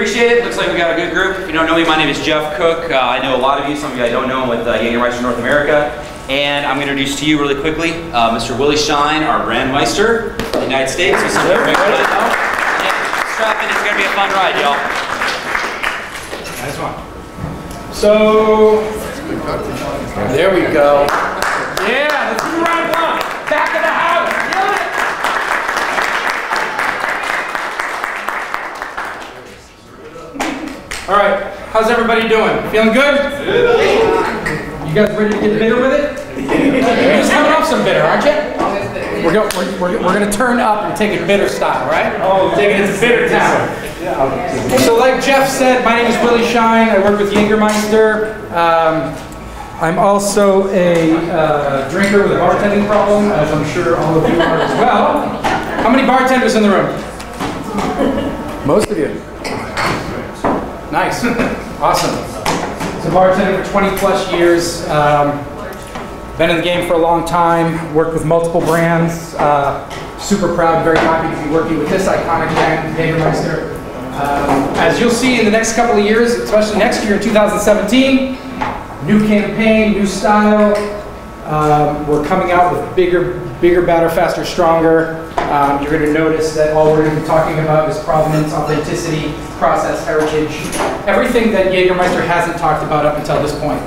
appreciate it. Looks like we got a good group. If you don't know me, my name is Jeff Cook. Uh, I know a lot of you. Some of you I don't know with uh, Jägermeister North America. And I'm going to introduce to you really quickly uh, Mr. Willy Shine, our Brandmeister in the United States. This is everybody know. Strap in. It's going to be a fun ride, y'all. Nice one. So, there we go. Yeah, let's do round one. Back of the house. All right, how's everybody doing? Feeling good? You guys ready to get bitter with it? You're just coming off some bitter, aren't you? We're, go, we're, we're, we're gonna turn up and take it bitter style, right? Oh, take it to bitter town. So like Jeff said, my name is Willy Shine. I work with Jägermeister. Um, I'm also a uh, drinker with a bartending problem, as I'm sure all of you are as well. How many bartenders in the room? Most of you. Nice. awesome. So bartender for 20 plus years. Um, been in the game for a long time. Worked with multiple brands. Uh, super proud, very happy to be working with this iconic brand, Jägermeister. Um, as you'll see in the next couple of years, especially next year in 2017, new campaign, new style. Um, we're coming out with bigger, bigger, better, faster, stronger. Um, you're going to notice that all we're going to be talking about is provenance, authenticity, process, heritage, everything that Jägermeister hasn't talked about up until this point,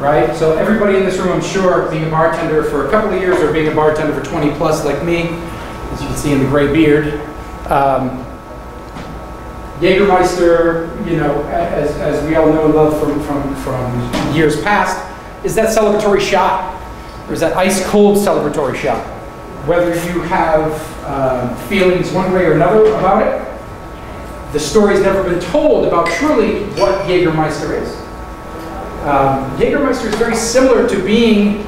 right? So everybody in this room, I'm sure, being a bartender for a couple of years or being a bartender for 20 plus like me, as you can see in the gray beard, um, Jägermeister, you know, as, as we all know and love from, from, from years past, is that celebratory shot, is that ice cold celebratory shot. Whether you have uh, feelings one way or another about it, the story's never been told about truly what Jägermeister is. Um, Jägermeister is very similar to being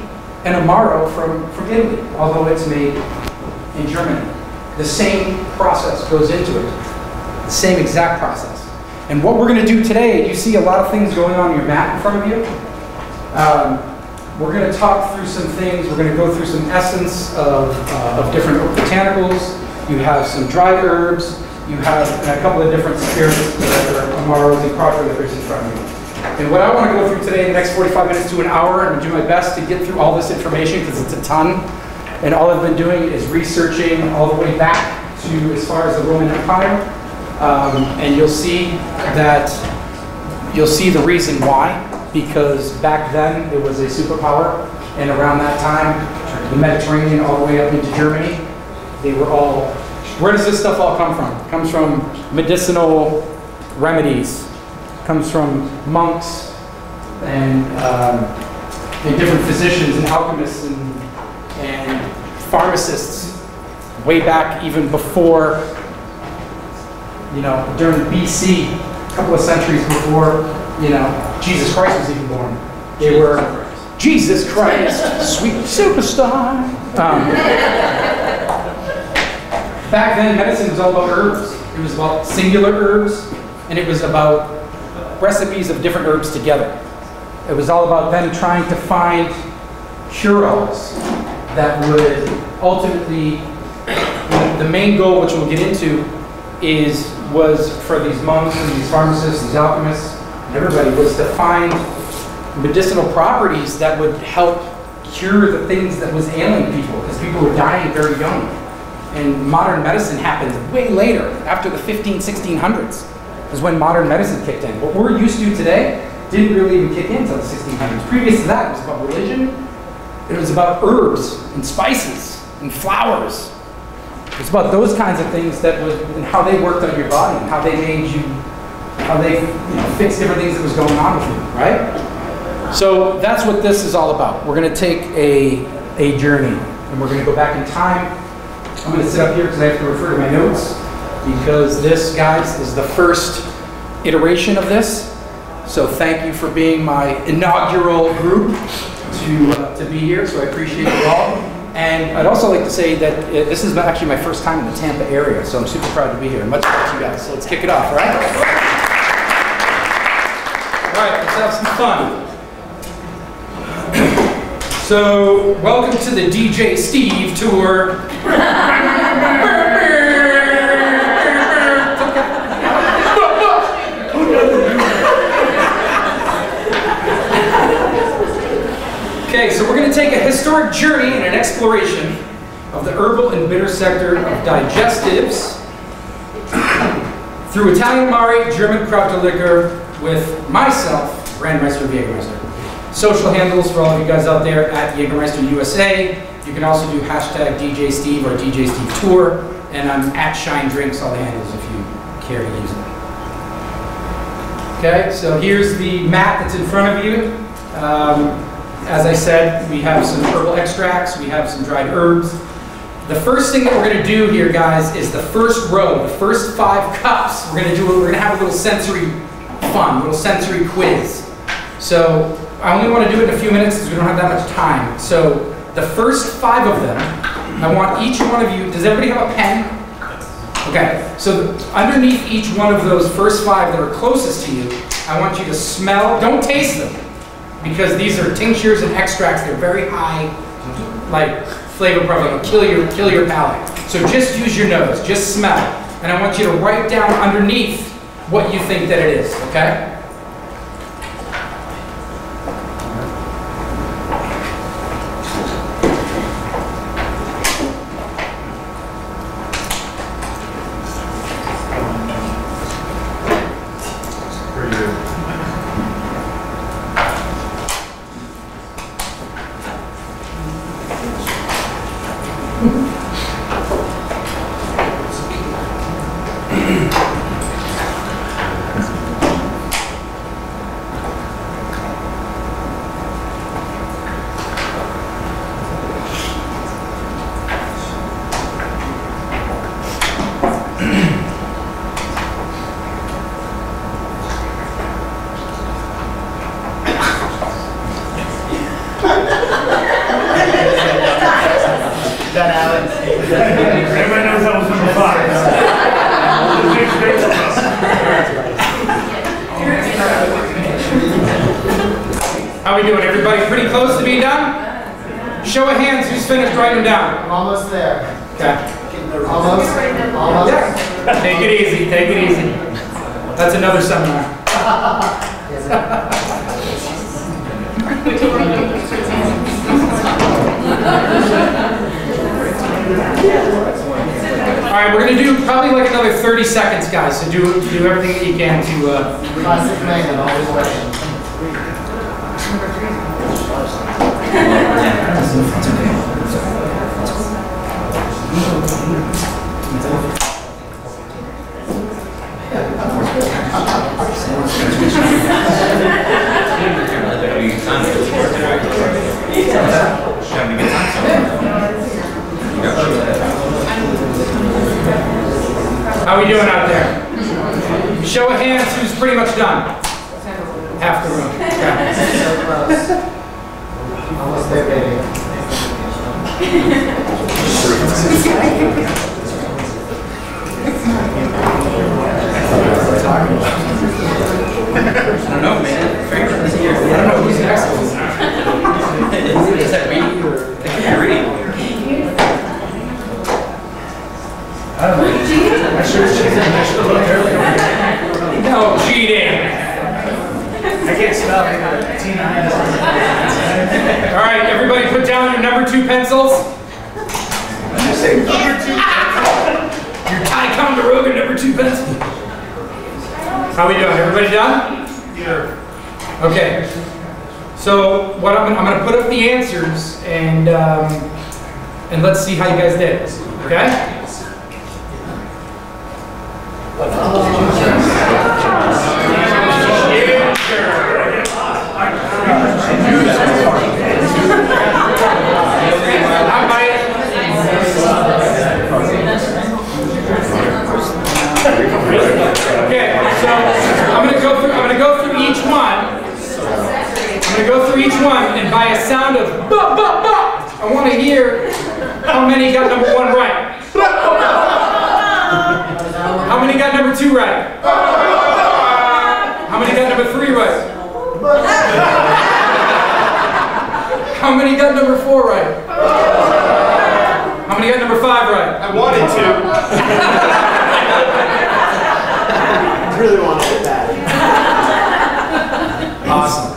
an Amaro from, from Italy, although it's made in Germany. The same process goes into it the same exact process. And what we're going to do today, you see a lot of things going on in your mat in front of you. Um, we're going to talk through some things. We're going to go through some essence of, uh, of different botanicals. You have some dried herbs. You have a couple of different spirits that are Amaros and Krauterlikors in front of you. And what I want to go through today in the next 45 minutes to an hour, and do my best to get through all this information because it's a ton. And all I've been doing is researching all the way back to as far as the Roman Empire. Um, and you'll see that you'll see the reason why because back then it was a superpower and around that time the Mediterranean all the way up into Germany they were all where does this stuff all come from? It comes from medicinal remedies it comes from monks and, um, and different physicians and alchemists and, and pharmacists way back even before you know, during BC, a couple of centuries before, you know, Jesus Christ was even born. They were, Jesus Christ, sweet superstar. Um, back then, medicine was all about herbs. It was about singular herbs, and it was about recipes of different herbs together. It was all about them trying to find cure-alls that would ultimately, the main goal, which we'll get into, is was for these monks and these pharmacists, these alchemists, everybody was to find medicinal properties that would help cure the things that was ailing people because people were dying very young. And modern medicine happened way later, after the 15, 1600s, is when modern medicine kicked in. What we're used to today didn't really even kick in until the 1600s. Previous to that, it was about religion, it was about herbs and spices and flowers It was about those kinds of things that would, and how they worked on your body, and how they made you, how they you know, fixed different things that was going on with you, right? So that's what this is all about. We're going to take a, a journey, and we're going to go back in time. I'm going to sit up here because I have to refer to my notes, because this, guys, is the first iteration of this. So thank you for being my inaugural group to, uh, to be here, so I appreciate you all. And I'd also like to say that it, this is actually my first time in the Tampa area, so I'm super proud to be here. Much love to you guys. So let's kick it off, right? right, let's have some fun. so, welcome to the DJSTIVE tour. Okay, so we're going to take a historic journey and an exploration of the herbal and bitter sector of digestives through Italian Amari, German Krauterlikor, with myself, Brandmeister Jägermeister. Social handles for all of you guys out there at Jägermeister USA. You can also do hashtag DJSTIVE or DJSTIVE Tour, and I'm at Shine Drinks, all the handles if you care to use them. Okay, so here's the mat that's in front of you. Um, as I said, we have some herbal extracts, we have some dried herbs. The first thing that we're going to do here, guys, is the first row, the first five cups. We're going to do. it. We're going to have a little sensory fun, little sensory quiz. So I only want to do it in a few minutes because we don't have that much time. So the first five of them, I want each one of you. Does everybody have a pen? Okay, so underneath each one of those first five that are closest to you, I want you to smell, don't taste them, because these are tinctures and extracts, they're very high, like, flavor profile, kill your, kill your palate. So just use your nose, just smell. And I want you to write down underneath what you think that it is, okay? So what I'm, I'm gonna put up the answers and, um, and let's see how you guys did, okay? I might- Okay, so I'm gonna go through, I'm gonna go through each one. I'm gonna go through each one and by a sound of ba ba ba, I wanna hear how many got number one right. How many got number two right? How many got number three right? How many got number four right? How many got number five right? I wanted to. Really want to get that. Awesome.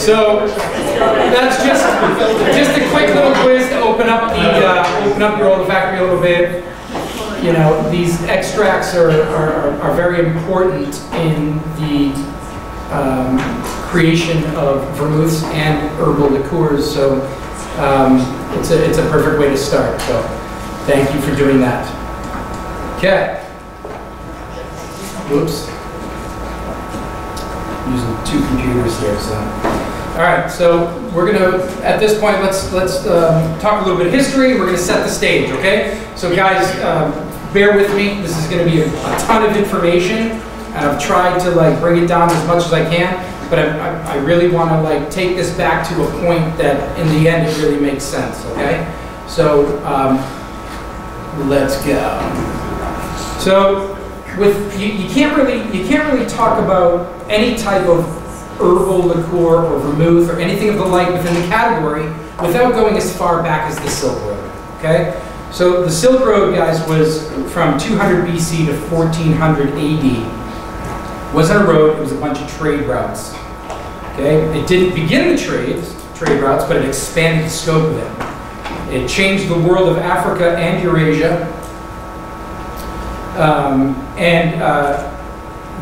So, That's just, just a quick little quiz to open up the, uh, open up your olfactory a little bit. You know, these extracts are, are, are very important in the um, creation of vermouths and herbal liqueurs, so um, it's a, it's a perfect way to start, so thank you for doing that. Okay. Whoops. Using two computers here, so. All right, so we're gonna, at this point, let's, let's um, talk a little bit of history. We're gonna set the stage, okay? So guys, um, bear with me. This is gonna be a a ton of information, and I've tried to like bring it down as much as I can, but I, I- I really wanna like take this back to a point that in the end, it really makes sense, okay? So, um, let's go. So, with, you, you can't really, you can't really talk about any type of herbal liqueur or vermouth or anything of the like within the category without going as far back as the Silk Road, okay? So the Silk Road, guys, was from 200 BC to 1400 AD. Wasn't a road, it was a bunch of trade routes, okay? It didn't begin the trades, trade routes, but it expanded the scope of them. It changed the world of Africa and Eurasia, um, and uh,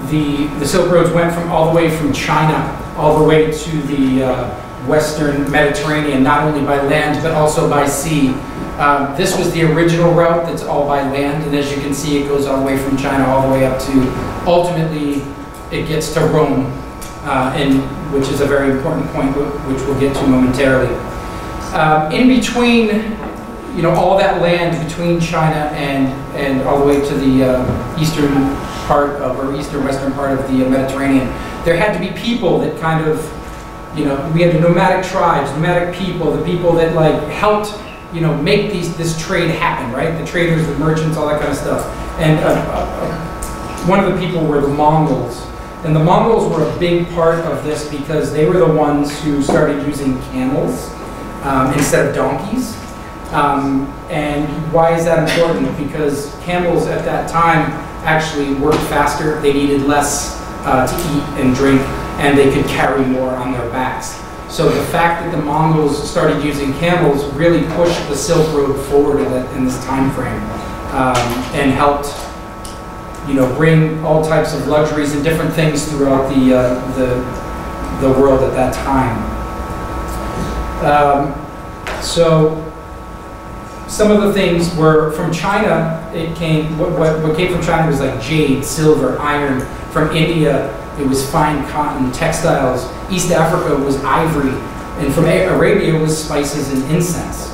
the, the Silk Roads went from all the way from China all the way to the uh, western Mediterranean, not only by land but also by sea. Um, this was the original route that's all by land, and as you can see, it goes all the way from China all the way up to ultimately it gets to Rome, uh, and which is a very important point, which we'll get to momentarily. Um, in between you know, all that land between China and, and all the way to the uh, eastern part of, or eastern western part of the Mediterranean, there had to be people that kind of, you know, we had the nomadic tribes, nomadic people, the people that like helped, you know, make these, this trade happen, right? The traders, the merchants, all that kind of stuff. And uh, uh, one of the people were the Mongols. And the Mongols were a big part of this because they were the ones who started using camels um, instead of donkeys. Um, and why is that important? Because camels at that time actually worked faster, they needed less uh, to eat and drink, and they could carry more on their backs. So the fact that the Mongols started using camels really pushed the Silk Road forward in, this time frame um, and helped you know, bring all types of luxuries and different things throughout the, uh, the, the world at that time. Um, so some of the things were from China. It came what, what, what came from China was like jade, silver, iron. From India, it was fine cotton, textiles. East Africa was ivory, and from Arabia was spices and incense.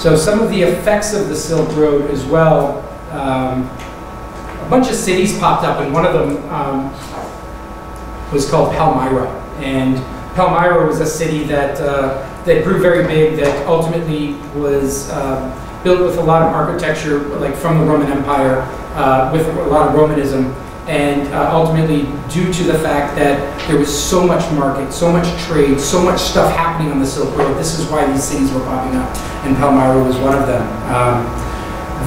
So some of the effects of the Silk Road as well. Um, a bunch of cities popped up, and one of them um, was called Palmyra. And Palmyra was a city that uh, that grew very big, that ultimately was um, built with a lot of architecture, like from the Roman Empire, uh, with a lot of Romanism, and uh, ultimately due to the fact that there was so much market, so much trade, so much stuff happening on the Silk Road. This is why these cities were popping up, and Palmyra was one of them. Um,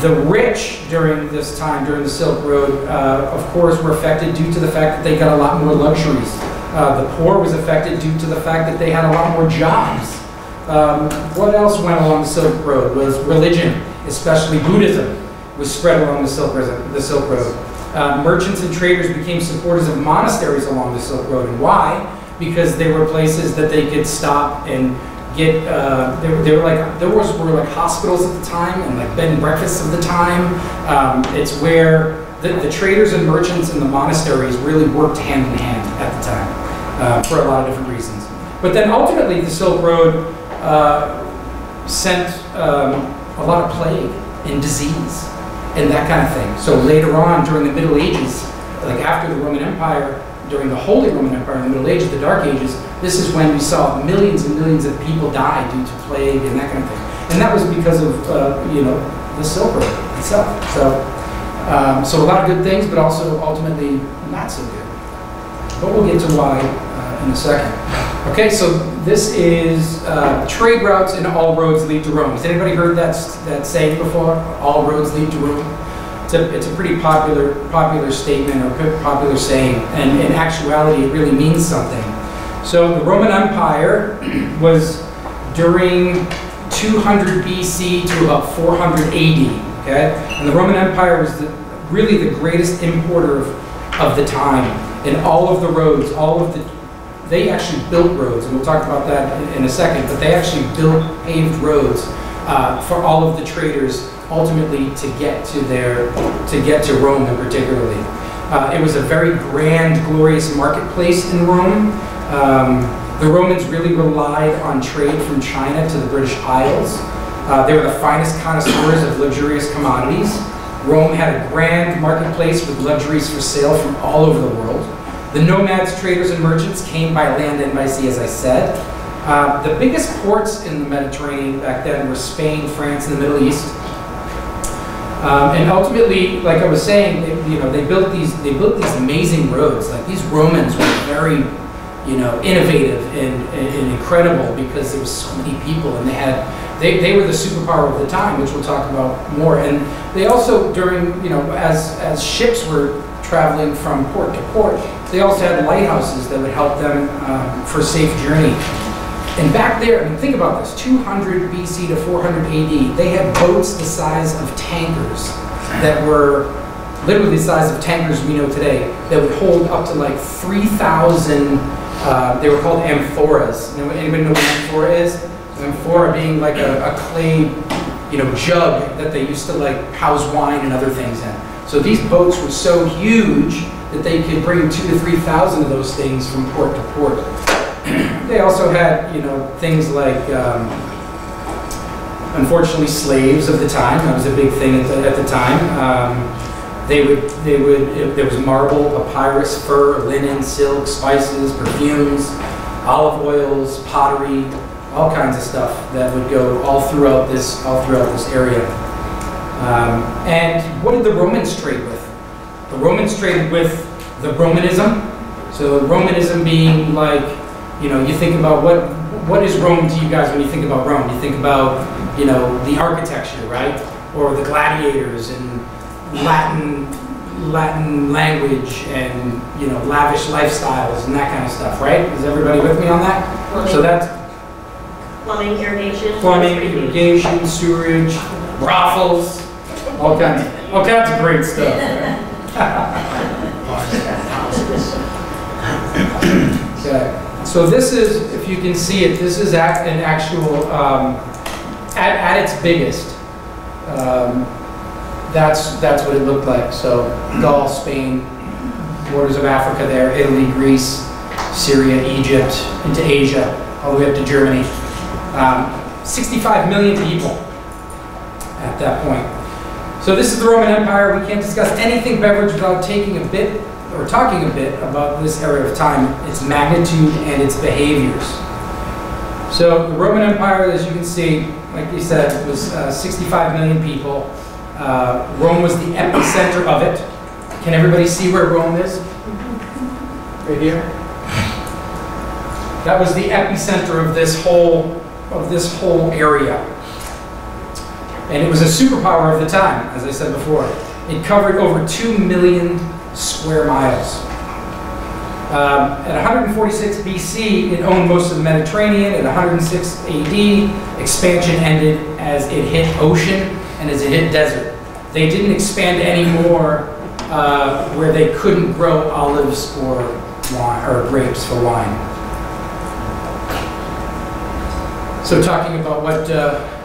the rich during this time, during the Silk Road, uh, of course, were affected due to the fact that they got a lot more luxuries. Uh, the poor was affected due to the fact that they had a lot more jobs. Um, what else went along the Silk Road was religion, especially Buddhism, was spread along the Silk Road. The Silk Road. Uh, merchants and traders became supporters of monasteries along the Silk Road. And why? Because they were places that they could stop and get. Uh, they, they were like there was were like hospitals at the time and like bed and breakfasts of the time. Um, it's where the, the traders and merchants and the monasteries really worked hand in hand at the time uh, for a lot of different reasons. But then ultimately, the Silk Road uh, sent um, a lot of plague and disease and that kind of thing. So later on, during the Middle Ages, like after the Roman Empire, during the Holy Roman Empire in the Middle Ages, the Dark Ages, this is when we saw millions and millions of people die due to plague and that kind of thing. And that was because of, uh, you know, the silver itself. So, um, so a lot of good things, but also ultimately not so good. But we'll get to why uh, in a second. Okay, so this is uh, trade routes and all roads lead to Rome. Has anybody heard that, that saying before? All roads lead to Rome? It's a, it's a pretty popular, popular statement or popular saying, and in actuality, it really means something. So the Roman Empire was during 200 BC to about 400 AD, okay? And the Roman Empire was the, really the greatest importer of, of the time. And all of the roads, all of the, they actually built roads, and we'll talk about that in, a second, but they actually built paved roads uh, for all of the traders ultimately to get to their, to get to Rome in particularly. Uh, it was a very grand, glorious marketplace in Rome. Um, the Romans really relied on trade from China to the British Isles. Uh, they were the finest connoisseurs of luxurious commodities. Rome had a grand marketplace with luxuries for sale from all over the world. The nomads, traders, and merchants came by land and by sea, as I said. Uh, the biggest ports in the Mediterranean back then were Spain, France, and the Middle East. Um, and ultimately, like I was saying, they, you know, they built these they built these amazing roads. Like these Romans were very, you know, innovative and, and, and incredible because there was so many people, and they had they, they were the superpower of the time, which we'll talk about more. And they also during you know as as ships were traveling from port to port, they also had lighthouses that would help them um, for safe journey. And back there, I mean, think about this 200 BC to 400 AD, they had boats the size of tankers that were literally the size of tankers we know today that would hold up to like 3,000. Uh, they were called amphoras. Anybody know what an amphora is? Amphora being like a, a clay, you know, jug that they used to like house wine and other things in. So these boats were so huge that they could bring two to 3,000 of those things from port to port. they also had, you know, things like, um, unfortunately, slaves of the time. That was a big thing at the, at the time. Um, they would, they would, there was marble, papyrus, fur, linen, silk, spices, perfumes, olive oils, pottery, all kinds of stuff that would go all throughout this, all throughout this area. Um, and what did the Romans trade with? The Romans traded with the Romanism. So Romanism being like, you know, you think about what what is Rome to you guys when you think about Rome? You think about, you know, the architecture, right? Or the gladiators and Latin Latin language and, you know, lavish lifestyles and that kind of stuff, right? Is everybody with me on that? So that's Plumbing, irrigation. plumbing, irrigation, sewerage, brothels, all kinds, all kinds of great stuff. Okay, so this is, if you can see it, this is ac- an actual, um, at, at its biggest, um, that's, that's what it looked like. So Gaul, Spain, borders of Africa there, Italy, Greece, Syria, Egypt, into Asia, all the way up to Germany. Um, 65 million people at that point. So this is the Roman Empire. We can't discuss anything beverage without taking a bit or talking a bit about this area of time, its magnitude and its behaviors. So the Roman Empire, as you can see, like you said, was uh, 65 million people. Uh, Rome was the epicenter of it. Can everybody see where Rome is? Right here. That was the epicenter of this whole of this whole area. And it was a superpower of the time, as I said before. It covered over 2 million square miles. Um, at 146 BC, it owned most of the Mediterranean. At 106 AD, expansion ended as it hit ocean and as it hit desert. They didn't expand anymore uh, where they couldn't grow olives or wine or grapes for wine. So talking about what uh,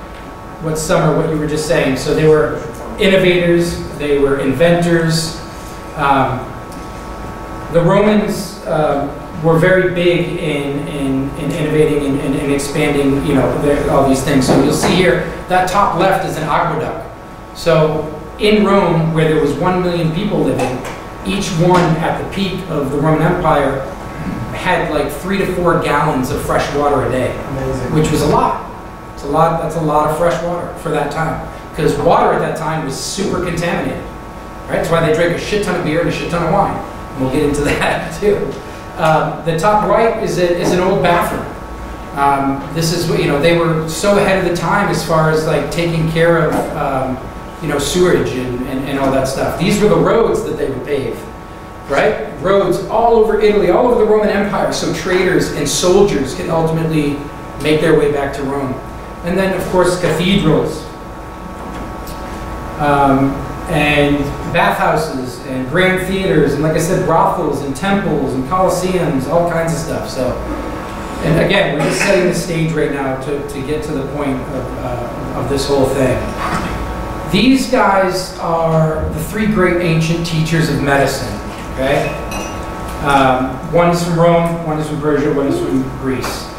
what summer, what you were just saying. So they were innovators, they were inventors. Um, the Romans um, were very big in, in, in innovating and, and, and expanding, you know, their, all these things. So you'll see here, that top left is an aqueduct. So in Rome, where there was one million people living, each one at the peak of the Roman Empire had like three to four gallons of fresh water a day, Amazing. which was a lot. A lot. That's a lot of fresh water for that time, because water at that time was super contaminated. Right. That's why they drank a shit ton of beer and a shit ton of wine. And we'll get into that too. Um, the top right is, a, is an old bathroom. Um, this is you know. They were so ahead of the time as far as like taking care of um, you know sewerage and, and, and all that stuff. These were the roads that they would pave. right? Roads all over Italy, all over the Roman Empire, so traders and soldiers can ultimately make their way back to Rome. And then, of course, cathedrals, um, and bathhouses, and grand theaters, and like I said, brothels, and temples, and coliseums, all kinds of stuff. So, and again, we're just setting the stage right now to, to get to the point of, uh, of this whole thing. These guys are the three great ancient teachers of medicine, okay? Um, one is from Rome, one is from Persia, one is from Greece.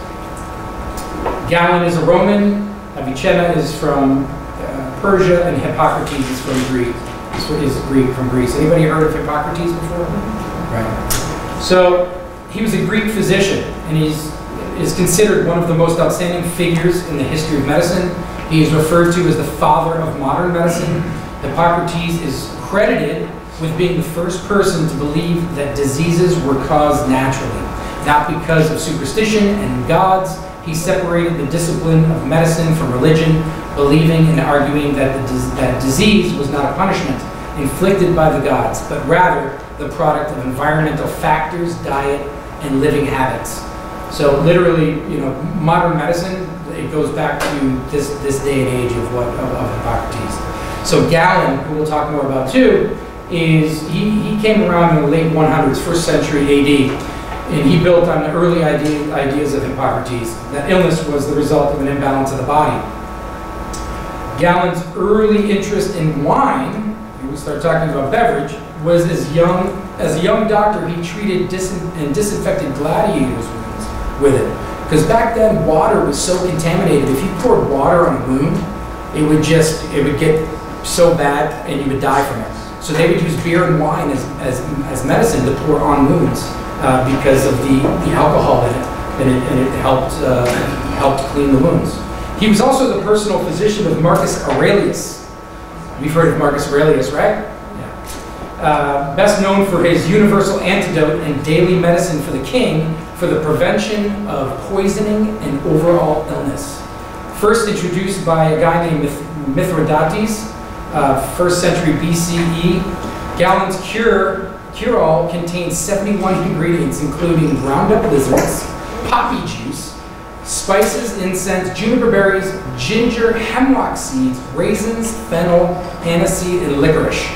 Galen is a Roman, Avicenna is from uh, Persia, and Hippocrates is from Greece. Is is Greek from Greece. Anybody heard of Hippocrates before? Right. So he was a Greek physician, and he's is considered one of the most outstanding figures in the history of medicine. He is referred to as the father of modern medicine. Hippocrates is credited with being the first person to believe that diseases were caused naturally, not because of superstition and gods. He separated the discipline of medicine from religion, believing and arguing that, the, that disease was not a punishment inflicted by the gods, but rather the product of environmental factors, diet, and living habits. So literally, you know, modern medicine, it goes back to this, this day and age of what, of, of Hippocrates. So Galen, who we'll talk more about too, is, he, he came around in the late 100s, first century AD, and he built on the early idea, ideas of Hippocrates, that illness was the result of an imbalance of the body. Galen's early interest in wine, when we start talking about beverage, was as young, as a young doctor, he treated dis- and disinfected gladiators' with it. Because back then, water was so contaminated. If you poured water on a wound, it would just, it would get so bad and you would die from it. So they would use beer and wine as, as, as medicine to pour on wounds uh, because of the, the alcohol in it. And it, and it helped, uh, helped clean the wounds. He was also the personal physician of Marcus Aurelius. We've heard of Marcus Aurelius, right? Yeah. Uh, best known for his universal antidote and daily medicine for the king for the prevention of poisoning and overall illness. First introduced by a guy named Mith- Mithridates, uh, first century BCE, Galen's cure cure-all contains 71 ingredients, including ground up lizards, poppy juice, spices, incense, juniper berries, ginger, hemlock seeds, raisins, fennel, aniseed, and licorice.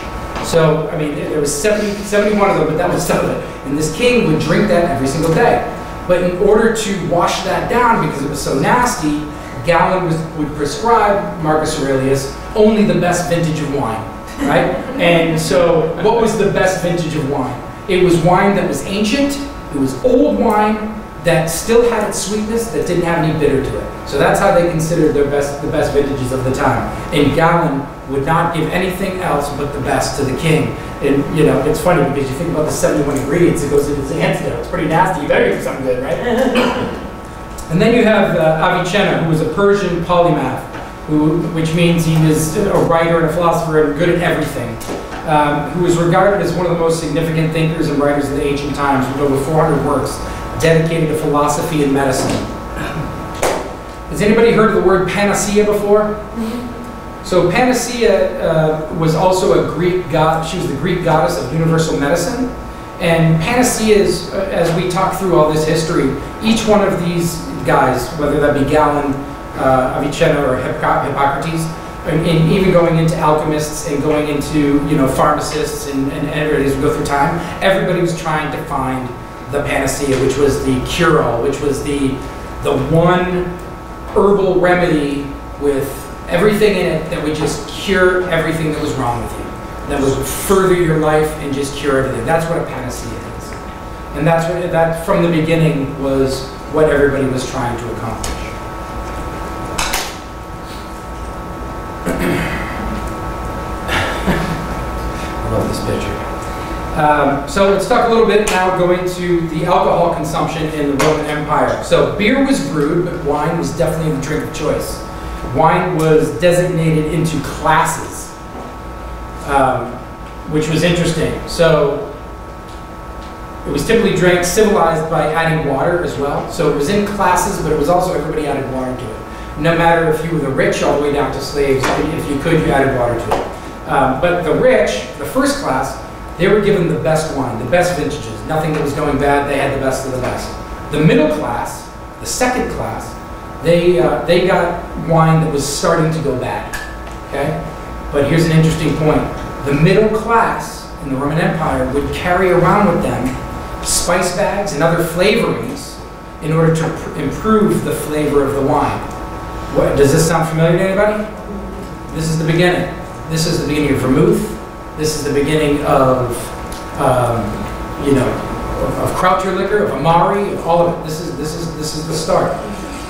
So, I mean, there was 70, 71 of them, but that was some of it. And this king would drink that every single day. But in order to wash that down, because it was so nasty, Galen was, would prescribe Marcus Aurelius only the best vintage of wine, right? and so, what was the best vintage of wine? It was wine that was ancient, it was old wine that still had its sweetness, that didn't have any bitter to it. So that's how they considered their best, the best vintages of the time. And Galen would not give anything else but the best to the king. And you know, it's funny because you think about the 71 ingredients, it goes into the antidote. It's pretty nasty. You better give something good, right? and then you have uh, Avicenna, who was a Persian polymath, who, which means he was a writer and a philosopher and good at everything. Um, who was regarded as one of the most significant thinkers and writers of the ancient times, with over 400 works dedicated to philosophy and medicine. Has anybody heard of the word panacea before? So Panacea uh, was also a Greek god. She was the Greek goddess of universal medicine. And panaceas, uh, as we talk through all this history, each one of these guys, whether that be Galen, uh, Avicenna, or Hippo- Hippocrates, and, and even going into alchemists and going into you know pharmacists and, and everybody as we go through time, everybody was trying to find the panacea, which was the cure-all, which was the the one herbal remedy with everything in it that would just cure everything that was wrong with you, that would further your life and just cure everything. That's what a panacea is, and that's what that from the beginning was what everybody was trying to accomplish. I love this picture. Um, so let's talk a little bit now going to the alcohol consumption in the Roman Empire. So beer was brewed, but wine was definitely the drink of choice. Wine was designated into classes, um, which was interesting. So it was typically drank civilized by adding water as well. So it was in classes, but it was also everybody added water to it. No matter if you were the rich all the way down to slaves, if you could, you added water to it. Um, but the rich, the first class, They were given the best wine, the best vintages, nothing that was going bad, they had the best of the best. The middle class, the second class, they, uh, they got wine that was starting to go bad, okay? But here's an interesting point. The middle class in the Roman Empire would carry around with them spice bags and other flavorings in order to pr- improve the flavor of the wine. What, does this sound familiar to anybody? This is the beginning. This is the beginning of vermouth. This is the beginning of, um, you know, of, of Krauterlikor, of Amari, of all of it. This is this is this is the start.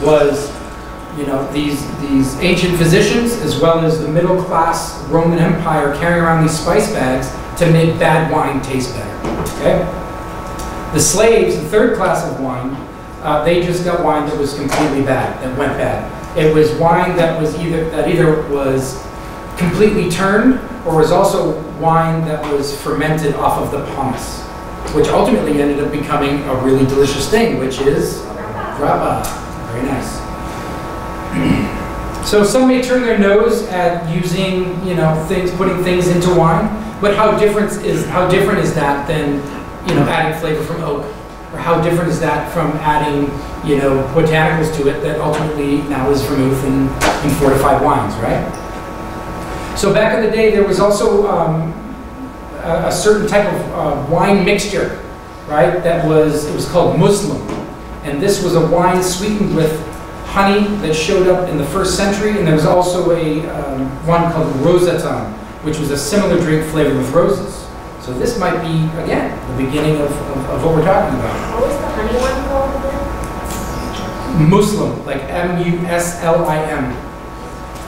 Was, you know, these these ancient physicians as well as the middle class Roman Empire carrying around these spice bags to make bad wine taste better. Okay. The slaves, the third class of wine, uh, they just got wine that was completely bad, that went bad. It was wine that was either that either was completely turned or was also wine that was fermented off of the pomace, which ultimately ended up becoming a really delicious thing, which is grappa. Very nice. So some may turn their nose at using, you know, things, putting things into wine, but how different is how different is that than, you know, adding flavor from oak, or how different is that from adding, you know, botanicals to it that ultimately now is vermouth and, and fortified wines, right? So back in the day, there was also um, a, a certain type of uh, wine mixture, right? That was it was called Muslim, and this was a wine sweetened with honey that showed up in the first century, and there was also a um, one called Rosatom, which was a similar drink flavored with roses. So this might be again the beginning of, of, of what we're talking about. What was the honey one called again? Muslim, like M-U-S-L-I-M.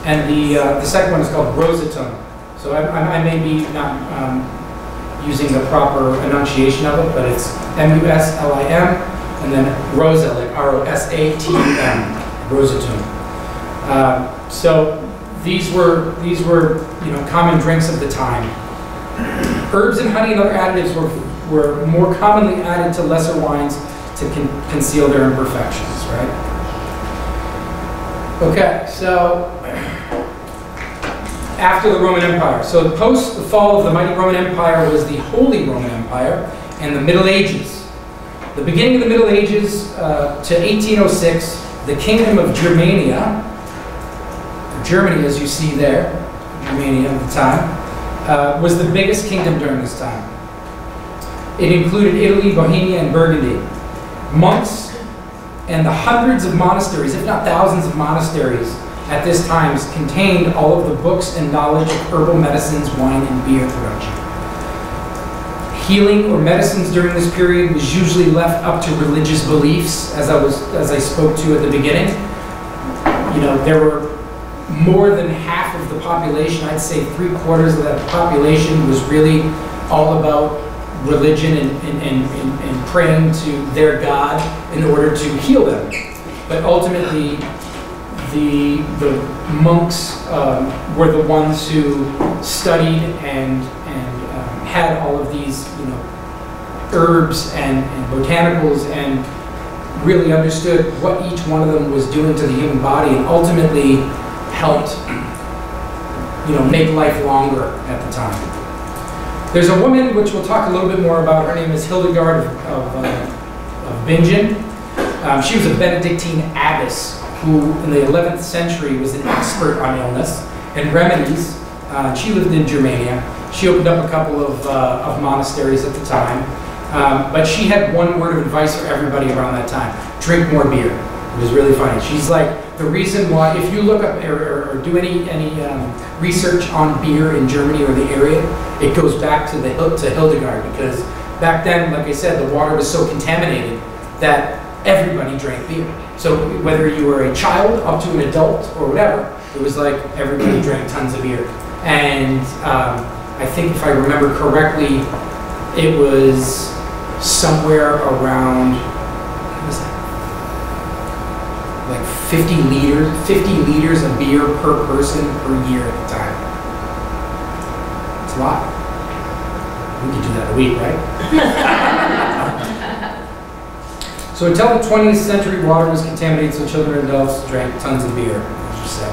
And the, uh, the second one is called Rosatom. So I, I I may be not um, using the proper enunciation of it, but it's M-U-S-L-I-M, and then Rosa, like R-O-S-A-T-M, Rosatom. Uh, so these were, these were, you know, common drinks of the time. Herbs and honey and other additives were, were more commonly added to lesser wines to con- conceal their imperfections, right? Okay, so after the Roman Empire. So post the fall of the mighty Roman Empire was the Holy Roman Empire and the Middle Ages. The beginning of the Middle Ages uh, to 1806, the Kingdom of Germania, Germany as you see there, Germania at the time, uh, was the biggest kingdom during this time. It included Italy, Bohemia, and Burgundy. Monks and the hundreds of monasteries, if not thousands of monasteries, at this time contained all of the books and knowledge of herbal medicines, wine, and beer production. Healing or medicines during this period was usually left up to religious beliefs, as I was as I spoke to at the beginning. You know, there were more than half of the population, I'd say three quarters of that population was really all about religion and, and, and, and, praying to their God in order to heal them. But ultimately, the, the monks um, were the ones who studied and, and um, had all of these, you know, herbs and, and botanicals and really understood what each one of them was doing to the human body and ultimately helped, you know, make life longer at the time. There's a woman, which we'll talk a little bit more about. Her name is Hildegard of, of, uh, of Bingen. Um, she was a Benedictine abbess who, in the 11th century, was an expert on illness and remedies. Uh, she lived in Germania. She opened up a couple of, uh, of monasteries at the time. Um, but she had one word of advice for everybody around that time drink more beer. It was really funny. She's like, the reason why, if you look up or, or, do any, any um, research on beer in Germany or the area, it goes back to, the, to Hildegard because back then, like I said, the water was so contaminated that everybody drank beer. So whether you were a child up to an adult or whatever, it was like everybody drank tons of beer. And um, I think if I remember correctly, it was somewhere around, what was that? Like 50 liters, 50 liters of beer per person per year at the time. It's a lot. We could do that a week, right? so until the 20th century, water was contaminated, so children and adults drank tons of beer, as you said.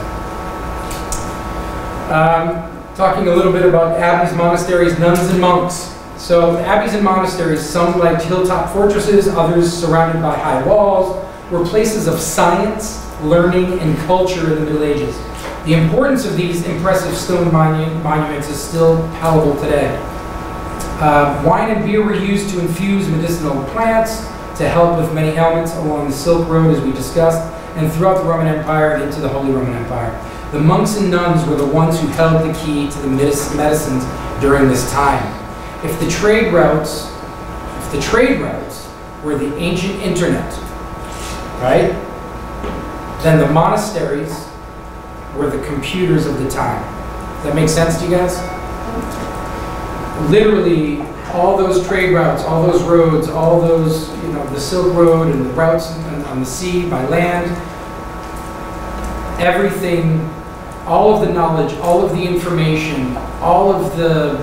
Um, talking a little bit about abbeys, monasteries, nuns, and monks. So abbeys and monasteries, some like hilltop fortresses, others surrounded by high walls, were places of science, learning, and culture in the Middle Ages. The importance of these impressive stone monu- monuments is still palpable today. Uh, wine and beer were used to infuse medicinal plants to help with many ailments along the Silk Road, as we discussed, and throughout the Roman Empire and into the Holy Roman Empire. The monks and nuns were the ones who held the key to the medic- medicines during this time. If the trade routes, if the trade routes were the ancient internet, right? Then the monasteries were the computers of the time. Does that make sense to you guys? Literally, all those trade routes, all those roads, all those, you know, the Silk Road and the routes on the sea, by land, everything, all of the knowledge, all of the information, all of the,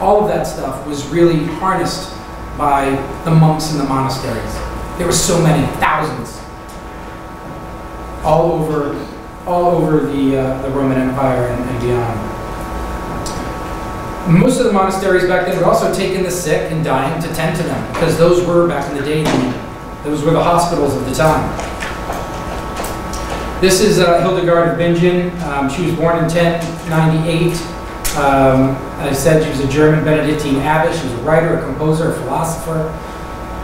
all of that stuff was really harnessed by the monks in the monasteries. There were so many, thousands, all over, all over the, uh, the Roman Empire and, and beyond. Most of the monasteries back then would also take in the sick and dying to tend to them, because those were, back in the day, those were the hospitals of the time. This is uh, Hildegard of Bingen. Um, She was born in 1098. Um, I said she was a German Benedictine abbess. She was a writer, a composer, a philosopher.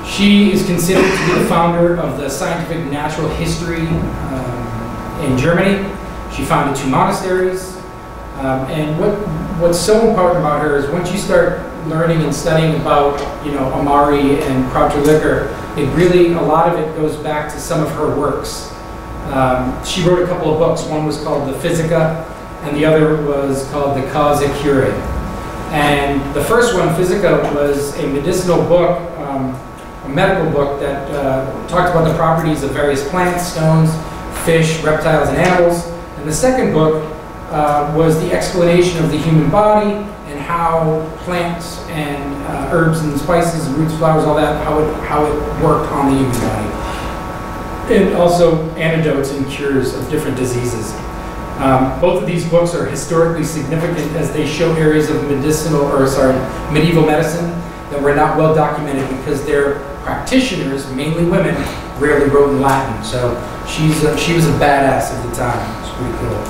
She is considered to be the founder of the scientific natural history um, in Germany. She founded two monasteries. Um, and what what's so important about her is once you start learning and studying about, you know, Amari and Krauterlikor, it really, a lot of it goes back to some of her works. Um, she wrote a couple of books. One was called The Physica, and the other was called The Causa Curae. And the first one, Physica, was a medicinal book, um, a medical book that uh, talked about the properties of various plants, stones, fish, reptiles, and animals. And the second book uh, was the explanation of the human body and how plants and uh, herbs and spices and roots, flowers, all that, how it, how it worked on the human body. And also antidotes and cures of different diseases. Um, both of these books are historically significant as they show areas of medicinal, or sorry, medieval medicine that were not well documented because their practitioners, mainly women, rarely wrote in Latin. So she's a, she was a badass at the time. It's pretty cool.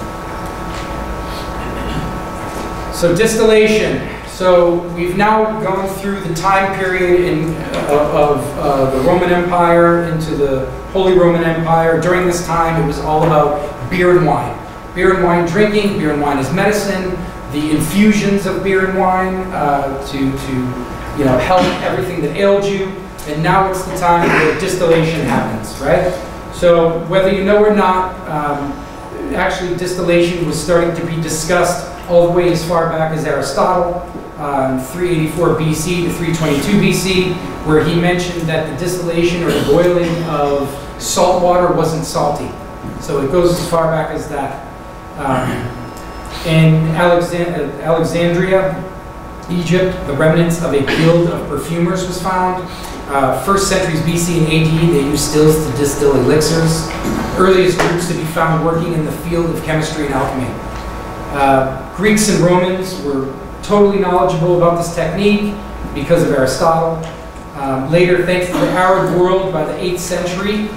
So distillation. So we've now gone through the time period in, uh, of uh, the Roman Empire into the Holy Roman Empire. During this time, it was all about beer and wine. Beer and wine drinking, beer and wine as medicine, the infusions of beer and wine uh, to, to you know, help everything that ailed you. And now it's the time where distillation happens, right? So whether you know or not, um, actually distillation was starting to be discussed all the way as far back as Aristotle, um, 384 BC to 322 BC, where he mentioned that the distillation or the boiling of salt water wasn't salty. So it goes as far back as that. Um, in Alexan- uh, Alexandria, Egypt, the remnants of a guild of perfumers was found. Uh, first centuries BC and AD, they used stills to distill elixirs. Earliest groups to be found working in the field of chemistry and alchemy. Uh, Greeks and Romans were totally knowledgeable about this technique because of Aristotle. Um, later, thanks to the Arab world by the 8th century,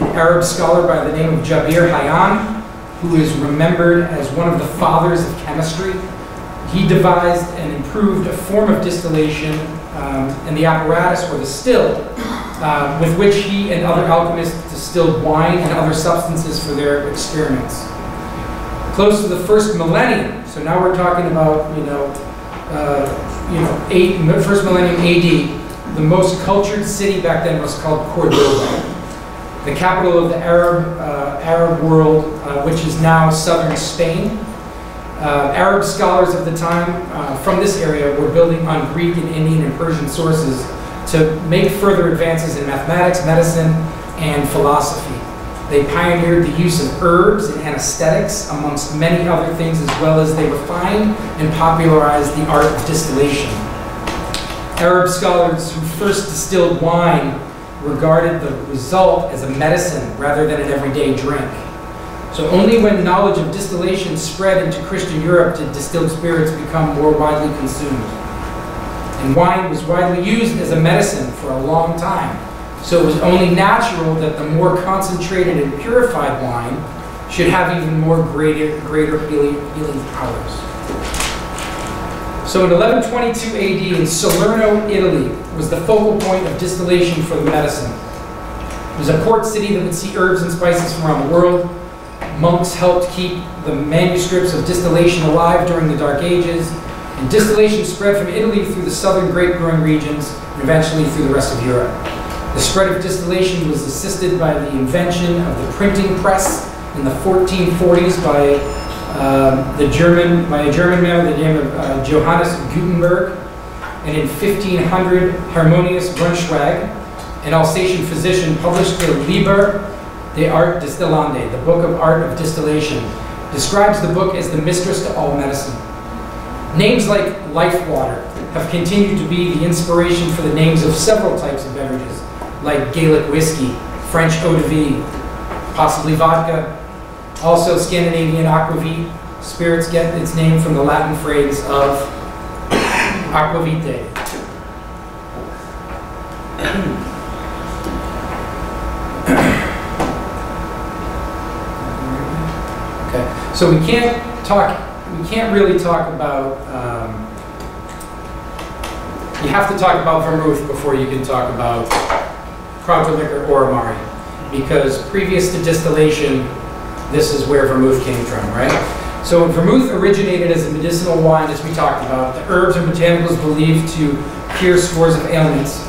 an Arab scholar by the name of Jabir Hayyan, who is remembered as one of the fathers of chemistry, he devised and improved a form of distillation um, and the apparatus or the still uh, with which he and other alchemists distilled wine and other substances for their experiments. Close to the first millennium, so now we're talking about, you know, uh, you know, eight, first millennium AD, the most cultured city back then was called Cordoba, the capital of the Arab, uh, Arab world, uh, which is now southern Spain. Uh, Arab scholars of the time uh, from this area were building on Greek and Indian and Persian sources to make further advances in mathematics, medicine, and philosophy. They pioneered the use of herbs and anesthetics, amongst many other things, as well as they refined and popularized the art of distillation. Arab scholars who first distilled wine regarded the result as a medicine rather than an everyday drink. So only when knowledge of distillation spread into Christian Europe did distilled spirits become more widely consumed. And wine was widely used as a medicine for a long time. So it was only natural that the more concentrated and purified wine should have even more greater, greater healing, healing powers. So in 1122 AD in Salerno, Italy, was the focal point of distillation for the medicine. It was a port city that would see herbs and spices from around the world. Monks helped keep the manuscripts of distillation alive during the Dark Ages, and distillation spread from Italy through the southern grape-growing regions and eventually through the rest of Europe. The spread of distillation was assisted by the invention of the printing press in the 1440s by um, the German, by a German man by the name of uh, Johannes Gutenberg, and in 1500, Hieronymus Brunschwig, an Alsatian physician, published the Liber de Art Distillande, the Book of Art of Distillation, describes the book as the mistress to all medicine. Names like life water have continued to be the inspiration for the names of several types of beverages, like Gaelic whiskey, French eau de vie, possibly vodka, also Scandinavian aquavit. Spirits get its name from the Latin phrase of aquavite. Okay, so we can't talk, we can't really talk about, um, you have to talk about vermouth before you can talk about Krauterlikor or Amari. Because previous to distillation, this is where vermouth came from, right? So vermouth originated as a medicinal wine, as we talked about. The herbs and botanicals believed to cure scores of ailments.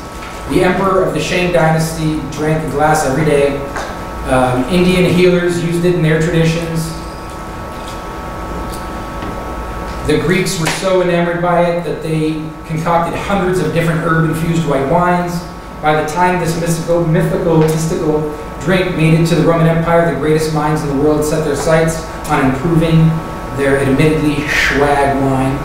The emperor of the Shang dynasty drank a glass every day. Um, Indian healers used it in their traditions. The Greeks were so enamored by it that they concocted hundreds of different herb-infused white wines. By the time this mystical, mythical, mystical drink made it to the Roman Empire, the greatest minds in the world set their sights on improving their admittedly swag wine.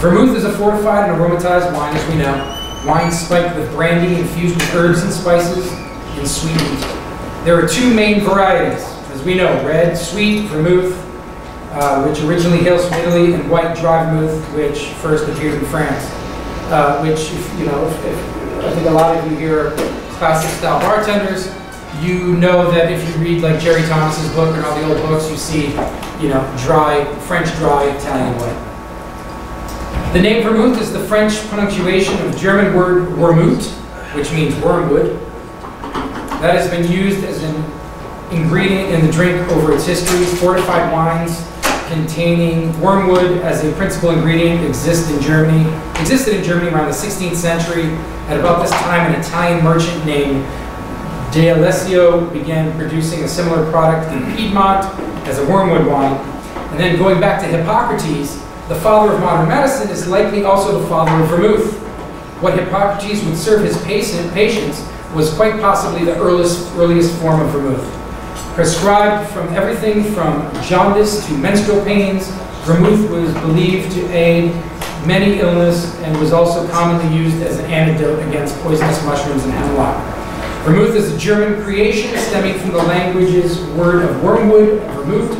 Vermouth is a fortified and aromatized wine, as we know. Wine spiked with brandy, infused with herbs and spices, and sweetened. There are two main varieties, as we know, red, sweet, vermouth, uh, which originally hails from Italy, and white dry vermouth, which first appeared in France. Uh, which, if, you know, if, if, I think a lot of you here are classic style bartenders. You know that if you read like Jerry Thomas's book and all the old books, you see, you know, dry, French dry, Italian white. The name vermouth is the French pronunciation of German word wormut, which means wormwood. That has been used as an ingredient in the drink over its history. Fortified wines containing wormwood as a principal ingredient exist in Germany, existed in Germany around the 16th century. At about this time, an Italian merchant named De Alessio began producing a similar product in Piedmont as a wormwood wine. And then going back to Hippocrates, the father of modern medicine is likely also the father of vermouth. What Hippocrates would serve his patient, patients was quite possibly the earliest, earliest form of vermouth. Prescribed from everything from jaundice to menstrual pains, vermouth was believed to aid many illness and was also commonly used as an antidote against poisonous mushrooms and hemlock. Vermouth is a German creation stemming from the language's word of wormwood, vermouth,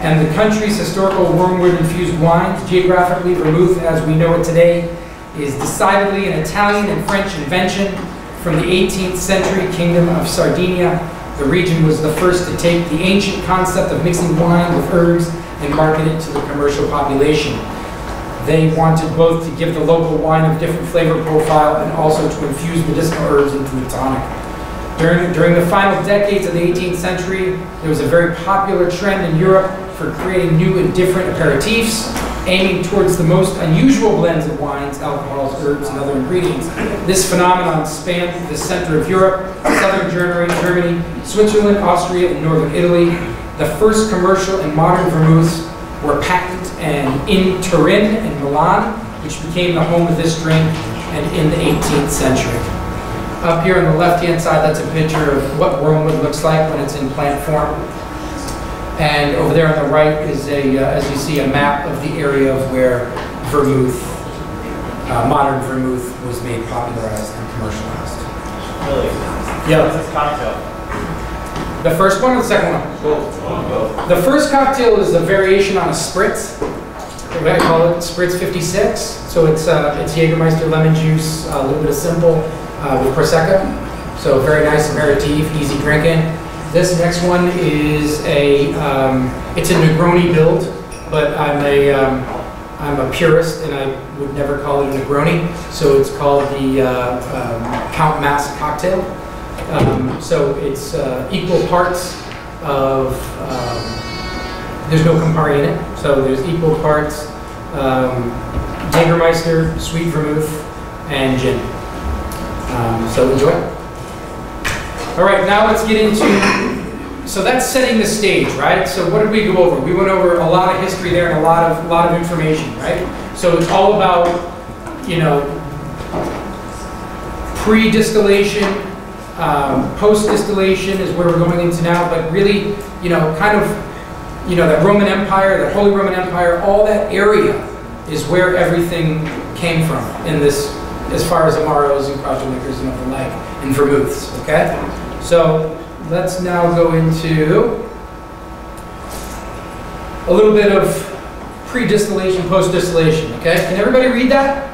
and the country's historical wormwood-infused wines. Geographically, vermouth, as we know it today, is decidedly an Italian and French invention from the 18th century kingdom of Sardinia. The region was the first to take the ancient concept of mixing wine with herbs and market it to the commercial population. They wanted both to give the local wine a different flavor profile and also to infuse medicinal herbs into a tonic. During, during the final decades of the 18th century, there was a very popular trend in Europe for creating new and different aperitifs, aiming towards the most unusual blends of wines, alcohols, herbs, and other ingredients. This phenomenon spanned the center of Europe, southern Germany, Germany, Switzerland, Austria, and northern Italy. The first commercial and modern vermouths were packed and in Turin and Milan, which became the home of this drink, and in the 18th century. Up here on the left-hand side, that's a picture of what wormwood looks like when it's in plant form. And over there on the right is a, uh, as you see, a map of the area of where vermouth, uh, modern vermouth was made popularized and commercialized. Really? Yeah. What's this cocktail? The first one or the second one? Both. Both. The first cocktail is a variation on a spritz. I call it Spritz 56. So it's, uh, it's Jägermeister lemon juice, a little bit of simple uh, with Prosecco. So very nice aperitif, easy drinking. This next one is a, um, it's a Negroni build, but I'm a, um, I'm a purist and I would never call it a Negroni. So it's called the uh, um, Count Mass cocktail. Um, so it's uh, equal parts of, um, there's no Campari in it, so there's equal parts um, Jägermeister, sweet vermouth, and gin. So enjoy. All right, now let's get into, so that's setting the stage, right? So what did we go over? We went over a lot of history there and a lot of, lot of information, right? So it's all about, you know, pre-distillation, um, post-distillation is where we're going into now, but really, you know, kind of, you know, that Roman Empire, that Holy Roman Empire, all that area is where everything came from in this, as far as Amaros and liquors and the like, and vermouths, okay? So let's now go into a little bit of pre-distillation, post-distillation, okay? Can everybody read that?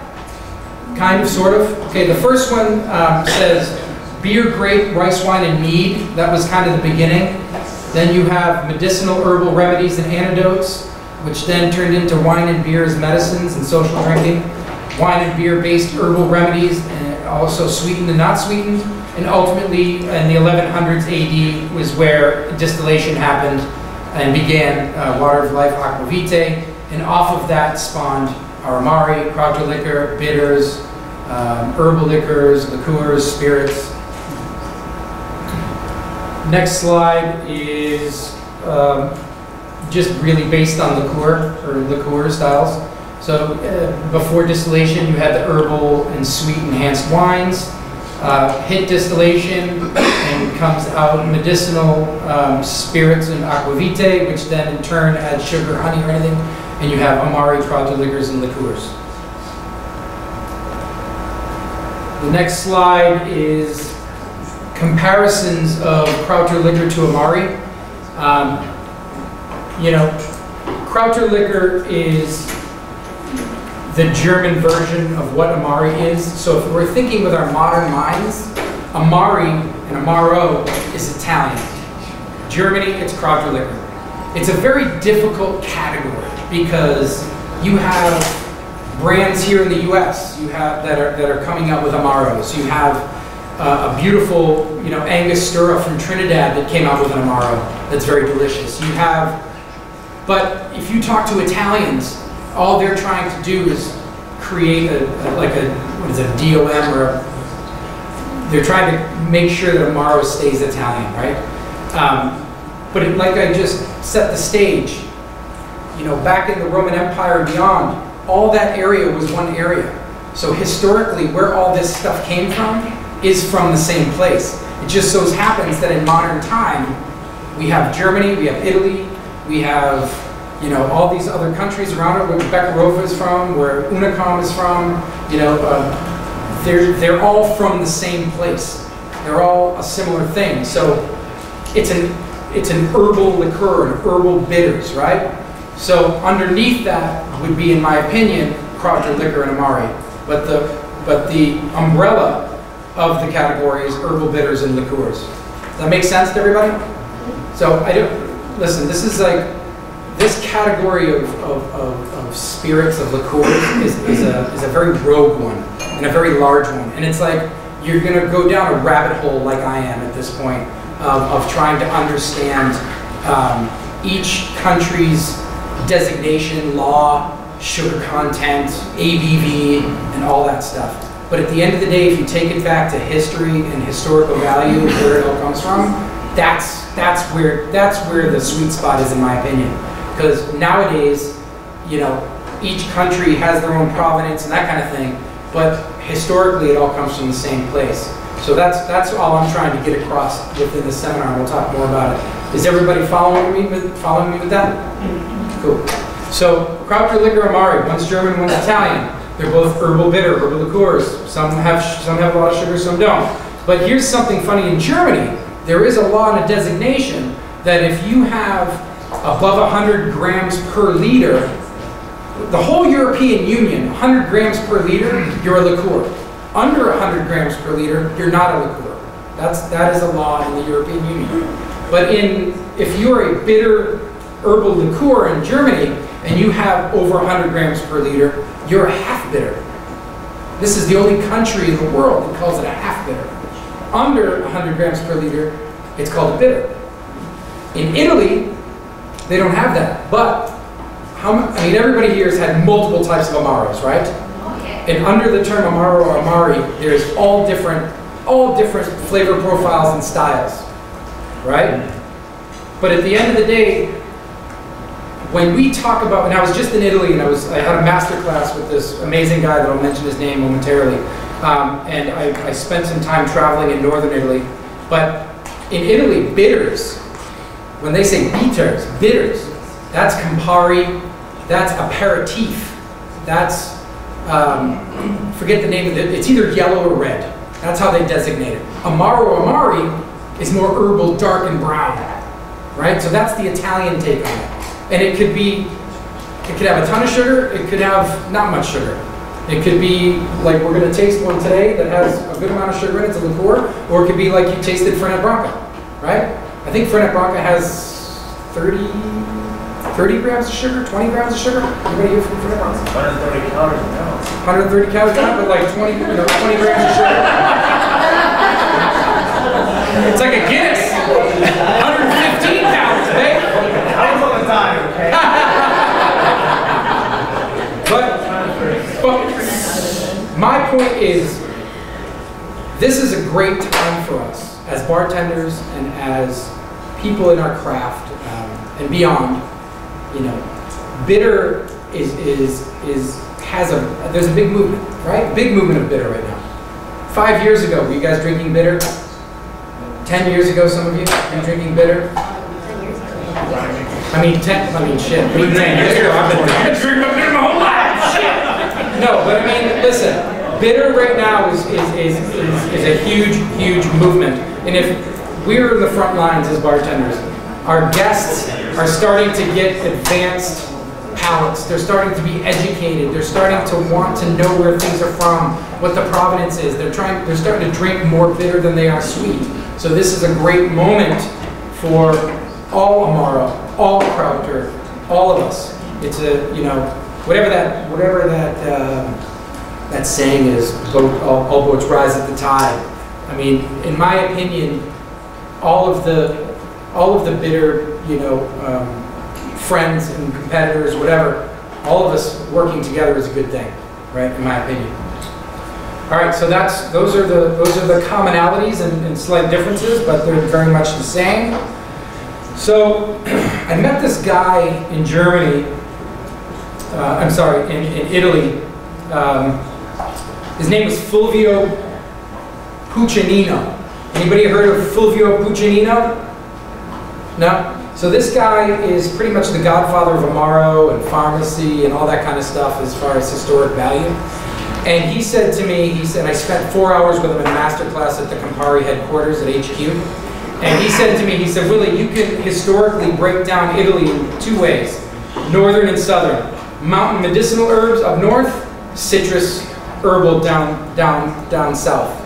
Kind of, sort of. Okay, the first one um, says beer, grape, rice wine, and mead. That was kind of the beginning. Then you have medicinal herbal remedies and antidotes, which then turned into wine and beer as medicines and social drinking. Wine and beer based herbal remedies, and also sweetened and not sweetened. And ultimately, in the 1100s AD, was where distillation happened and began uh, Water of Life Aqua Vitae. And off of that spawned Aramari, Amari, liquor, bitters, um, herbal liquors, liqueurs, spirits. Next slide is um, just really based on liqueur or liqueur styles. So uh, before distillation, you had the herbal and sweet enhanced wines. Uh, hit distillation and comes out medicinal um, spirits and aquavitae, which then in turn add sugar, honey, or anything, and you have Amari, Krauterlikors, and liqueurs. The next slide is comparisons of Krauterlikor to Amari. Um, you know, Krauterlikor is the German version of what Amari is. So if we're thinking with our modern minds, Amari and Amaro is Italian. Germany, it's Krauterlikor. It's a very difficult category because you have brands here in the U.S. You have that are that are coming out with Amaros. You have uh, a beautiful, you know, Angostura from Trinidad that came out with an Amaro that's very delicious. You have, but if you talk to Italians, all they're trying to do is create a, a like a what is it, a DOM or a, they're trying to make sure that Amaro stays Italian, right? Um, but it, like I just set the stage, you know, back in the Roman Empire and beyond, all that area was one area. So historically, where all this stuff came from is from the same place. It just so happens that in modern time, we have Germany, we have Italy, we have, you know, all these other countries around it, where Becherovka is from, where Unicum is from, you know, uh, they're, they're all from the same place. They're all a similar thing. So it's an, it's an herbal liqueur, an herbal bitters, right? So underneath that would be, in my opinion, Krauterlikor and Amari. But the, but the umbrella of the category is herbal bitters and liqueurs. Does that make sense to everybody? So I don't, listen, this is like, this category of, of, of, of spirits, of liqueurs, is, is, a, is a very rogue one and a very large one. And it's like, you're gonna go down a rabbit hole like I am at this point of, of trying to understand um, each country's designation, law, sugar content, ABV, and all that stuff. But at the end of the day, if you take it back to history and historical value, where it all comes from, that's that's where that's where the sweet spot is, in my opinion. Because nowadays, you know, each country has their own provenance and that kind of thing. But historically, it all comes from the same place. So that's that's all I'm trying to get across within the seminar. We'll talk more about it. Is everybody following me with following me with that? Cool. So Krauterlikor Amari, one's German, one's Italian. They're both herbal bitter, herbal liqueurs. Some have some have a lot of sugar, some don't. But here's something funny in Germany. There is a law and a designation that if you have above 100 grams per liter, the whole European Union, 100 grams per liter, you're a liqueur. Under 100 grams per liter, you're not a liqueur. That's, that is a law in the European Union. But in, if you're a bitter herbal liqueur in Germany and you have over 100 grams per liter, you're a half bitter. This is the only country in the world that calls it a half bitter. Under 100 grams per liter, it's called a bitter. In Italy, they don't have that. But how I mean, everybody here has had multiple types of amaros, right? And under the term amaro or amari, there's all different, all different flavor profiles and styles, right? But at the end of the day, when we talk about, and I was just in Italy and I was, I had a master class with this amazing guy that I'll mention his name momentarily. Um, and I, I spent some time traveling in northern Italy. But in Italy, bitters, when they say bitters, bitters, that's Campari, that's aperitif, that's, um, forget the name of it, it's either yellow or red. That's how they designate it. Amaro Amari is more herbal, dark and brown, right? So that's the Italian take on it. And it could be, it could have a ton of sugar, it could have not much sugar. It could be like we're gonna taste one today that has a good amount of sugar in it, it's a liqueur, or it could be like you tasted Fernet Branca, right? I think Fernet Branca has 30, 30 grams of sugar, 20 grams of sugar. Anybody here from Fernet Branca? 130 calories an ounce. 130 calories, but like 20, you know, 20 grams of sugar. It's like a Guinness. 115 calories, babe. I was on the time, okay? But, but my point is, this is a great time for us as bartenders and as people in our craft um, and beyond. You know, bitter is is is has a there's a big movement, right? Big movement of bitter right now. Five years ago, were you guys drinking bitter? Ten years ago, some of you been drinking bitter. I mean, ten. I mean, shit. I mean, ten years ago, I've been I've been drinking bitter my whole life. Shit. No, but I mean, listen. Bitter right now is is, is, is is a huge, huge movement. And if we're in the front lines as bartenders, our guests are starting to get advanced palates. They're starting to be educated. They're starting to want to know where things are from, what the provenance is. They're trying. They're starting to drink more bitter than they are sweet. So this is a great moment for all Amaro, all Krauter, all of us. It's a you know whatever that whatever that uh, that saying is. All boats rise at the tide. I mean, in my opinion, all of the all of the bitter you know um, friends and competitors, whatever, all of us working together is a good thing, right? In my opinion. All right, so that's those are the those are the commonalities and, and slight differences, but they're very much the same. So I met this guy in Germany. Uh, I'm sorry, in, in Italy. Um, his name was Fulvio Piccinino. Anybody heard of Fulvio Piccinino? No? So this guy is pretty much the godfather of Amaro and pharmacy and all that kind of stuff as far as historic value. And he said to me, he said, I spent four hours with him in a master class at the Campari headquarters at HQ. And he said to me, he said, Willy, you can historically break down Italy in two ways, northern and southern. Mountain medicinal herbs up north, citrus herbal down, down, down south.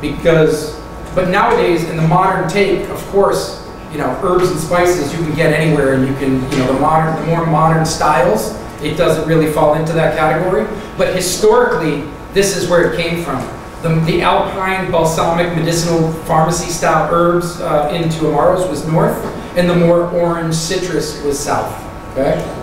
Because, but nowadays in the modern take, of course, you know, herbs and spices you can get anywhere and you can, you know, the modern, the more modern styles, it doesn't really fall into that category. But historically, this is where it came from. The, the alpine balsamic medicinal pharmacy style herbs uh, into Amaros was north, and the more orange citrus was south. Okay?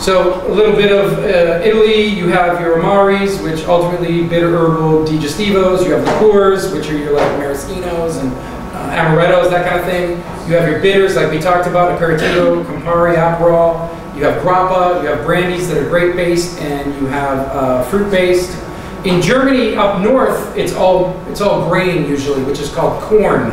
So a little bit of uh, Italy, you have your Amaris, which ultimately bitter herbal digestivos, you have liqueurs, which are your like maraschinos and uh, amarettos, that kind of thing. You have your bitters, like we talked about, aperitivo, Campari, Aperol. You have grappa, you have brandies that are grape-based, and you have uh, fruit-based. In Germany, up north, it's all it's all grain usually, which is called corn.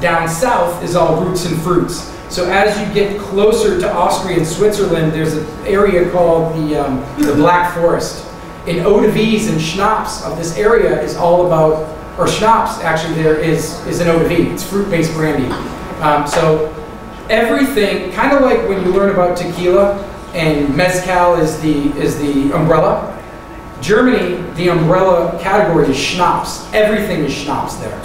Down south is all roots and fruits. So as you get closer to Austria and Switzerland, there's an area called the um, the Black Forest. In eau de vies and schnapps of this area is all about, or schnapps actually there is is an eau de vie. It's fruit-based brandy. Um, so everything, kind of like when you learn about tequila, and mezcal is the is the umbrella. Germany, the umbrella category is schnapps. Everything is schnapps there.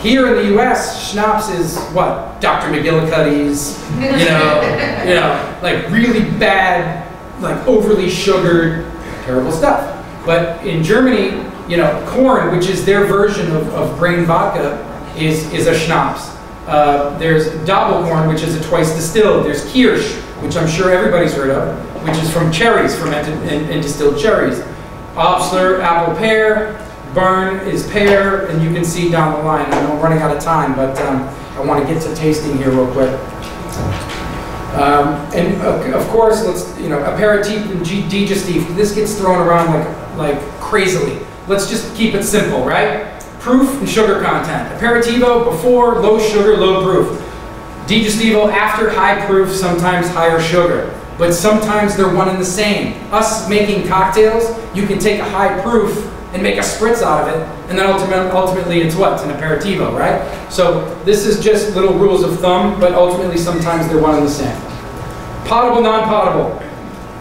Here in the U.S., schnapps is what Dr. McGillicuddy's, you know, you know, like really bad, like overly sugared, terrible stuff. But in Germany, you know, corn, which is their version of, of grain vodka, is is a schnapps. Uh, there's Doppelkorn, which is a twice distilled. There's Kirsch, which I'm sure everybody's heard of, which is from cherries, fermented and, and distilled cherries. Obstler, apple pear, Burn is pear, and you can see down the line. I know I'm running out of time, but um, I want to get to tasting here real quick. Um, and uh, of course, let's you know aperitif and digestif. This gets thrown around like like crazily. Let's just keep it simple, right? Proof and sugar content. Aperitivo before low sugar, low proof. Digestivo after high proof, sometimes higher sugar. But sometimes they're one and the same. Us making cocktails, you can take a high proof and make a spritz out of it, and then ultimately, ultimately it's what? It's an aperitivo, right? So this is just little rules of thumb, but ultimately sometimes they're one and the same. Potable, non-potable.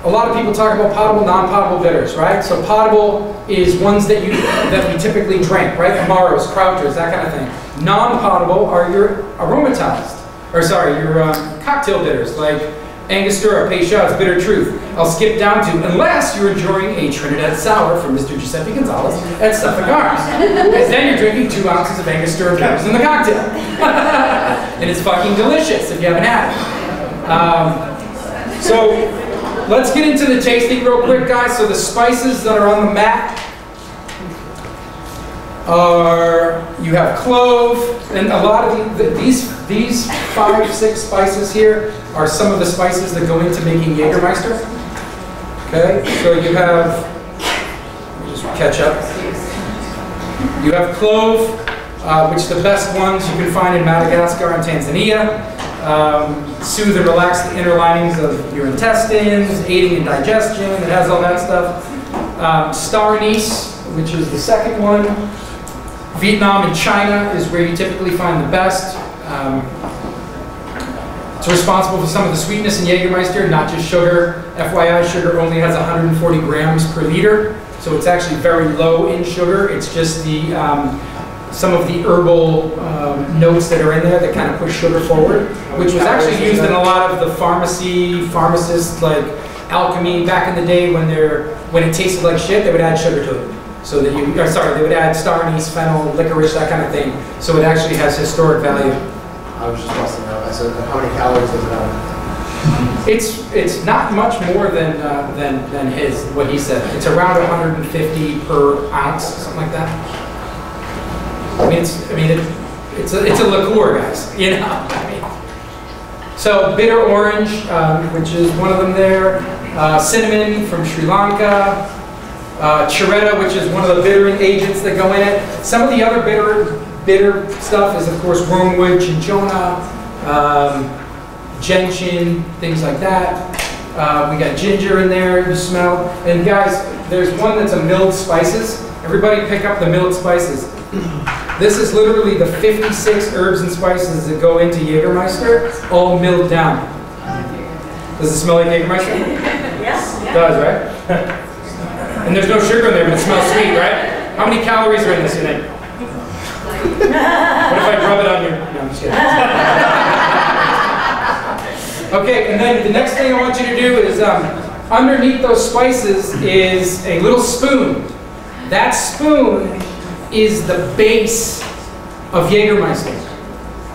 A lot of people talk about potable, non-potable bitters, right? So potable is ones that you that we typically drink, right? Amaros, Krauters, that kind of thing. Non-potable are your aromatized, or sorry, your um, cocktail bitters, like Angostura, Peychaud's Bitter Truth. I'll skip down to, unless you're enjoying a Trinidad Sour from Mr. Giuseppe Gonzalez at Suffolk Arms. Then you're drinking two ounces of Angostura bitters in the cocktail. and it's fucking delicious if you haven't had it. Um, so let's get into the tasting real quick, guys. So the spices that are on the mat are you have clove and a lot of the, these these five six spices here are some of the spices that go into making Jägermeister. Okay, so you have just catch up. You have clove, uh, which the best ones you can find in Madagascar and Tanzania. Um, soothe and relax the inner linings of your intestines, aiding in digestion. It has all that stuff. Um, star anise, which is the second one. Vietnam and China is where you typically find the best. Um, it's responsible for some of the sweetness in Jägermeister, not just sugar. FYI, sugar only has 140 grams per liter, so it's actually very low in sugar. It's just the um, some of the herbal um, notes that are in there that kind of push sugar forward, which was actually used in a lot of the pharmacy, pharmacists like alchemy back in the day when they're when it tasted like shit, they would add sugar to it. So that you, or sorry, they would add star anise, fennel, licorice, that kind of thing. So it actually has historic value. I was just busting out. I said, how many calories does it have? It's it's not much more than uh, than than his what he said. It's around 150 per ounce, something like that. I mean, it's I mean it, it's a, it's a liqueur, guys. You know. I mean. So bitter orange, um, which is one of them there. Uh, cinnamon from Sri Lanka. Uh, Chiretta, which is one of the bittering agents that go in it. Some of the other bitter bitter stuff is, of course, wormwood, cinchona, um, gentian, things like that. Uh, we got ginger in there, you smell. And guys, there's one that's a milled spices. Everybody pick up the milled spices. This is literally the 56 herbs and spices that go into Jägermeister, all milled down. Does it smell like Jägermeister? Yes. It does, right? and there's no sugar in there, but it smells sweet, right? How many calories are in this, you think? What if I rub it on your... No, I'm just kidding. okay, and then the next thing I want you to do is, um, underneath those spices is a little spoon. That spoon is the base of Jägermeister.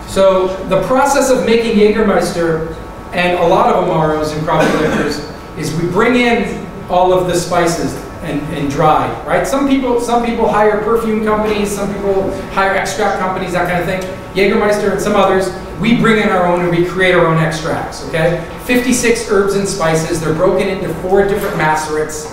So the process of making Jägermeister and a lot of Amaros and craft liquors is we bring in all of the spices and, and dry, right? Some people, some people hire perfume companies, some people hire extract companies, that kind of thing. Jägermeister and some others, we bring in our own and we create our own extracts, okay? 56 herbs and spices, they're broken into four different macerates,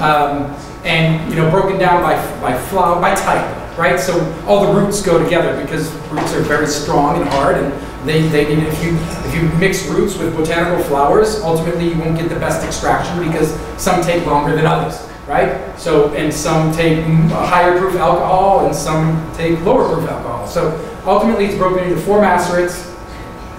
um, and you know, broken down by, by flower, by type, right? So all the roots go together because roots are very strong and hard and they, they if you, if you mix roots with botanical flowers, ultimately you won't get the best extraction because some take longer than others, right? So, and some take higher proof alcohol and some take lower proof alcohol. So ultimately it's broken into four macerates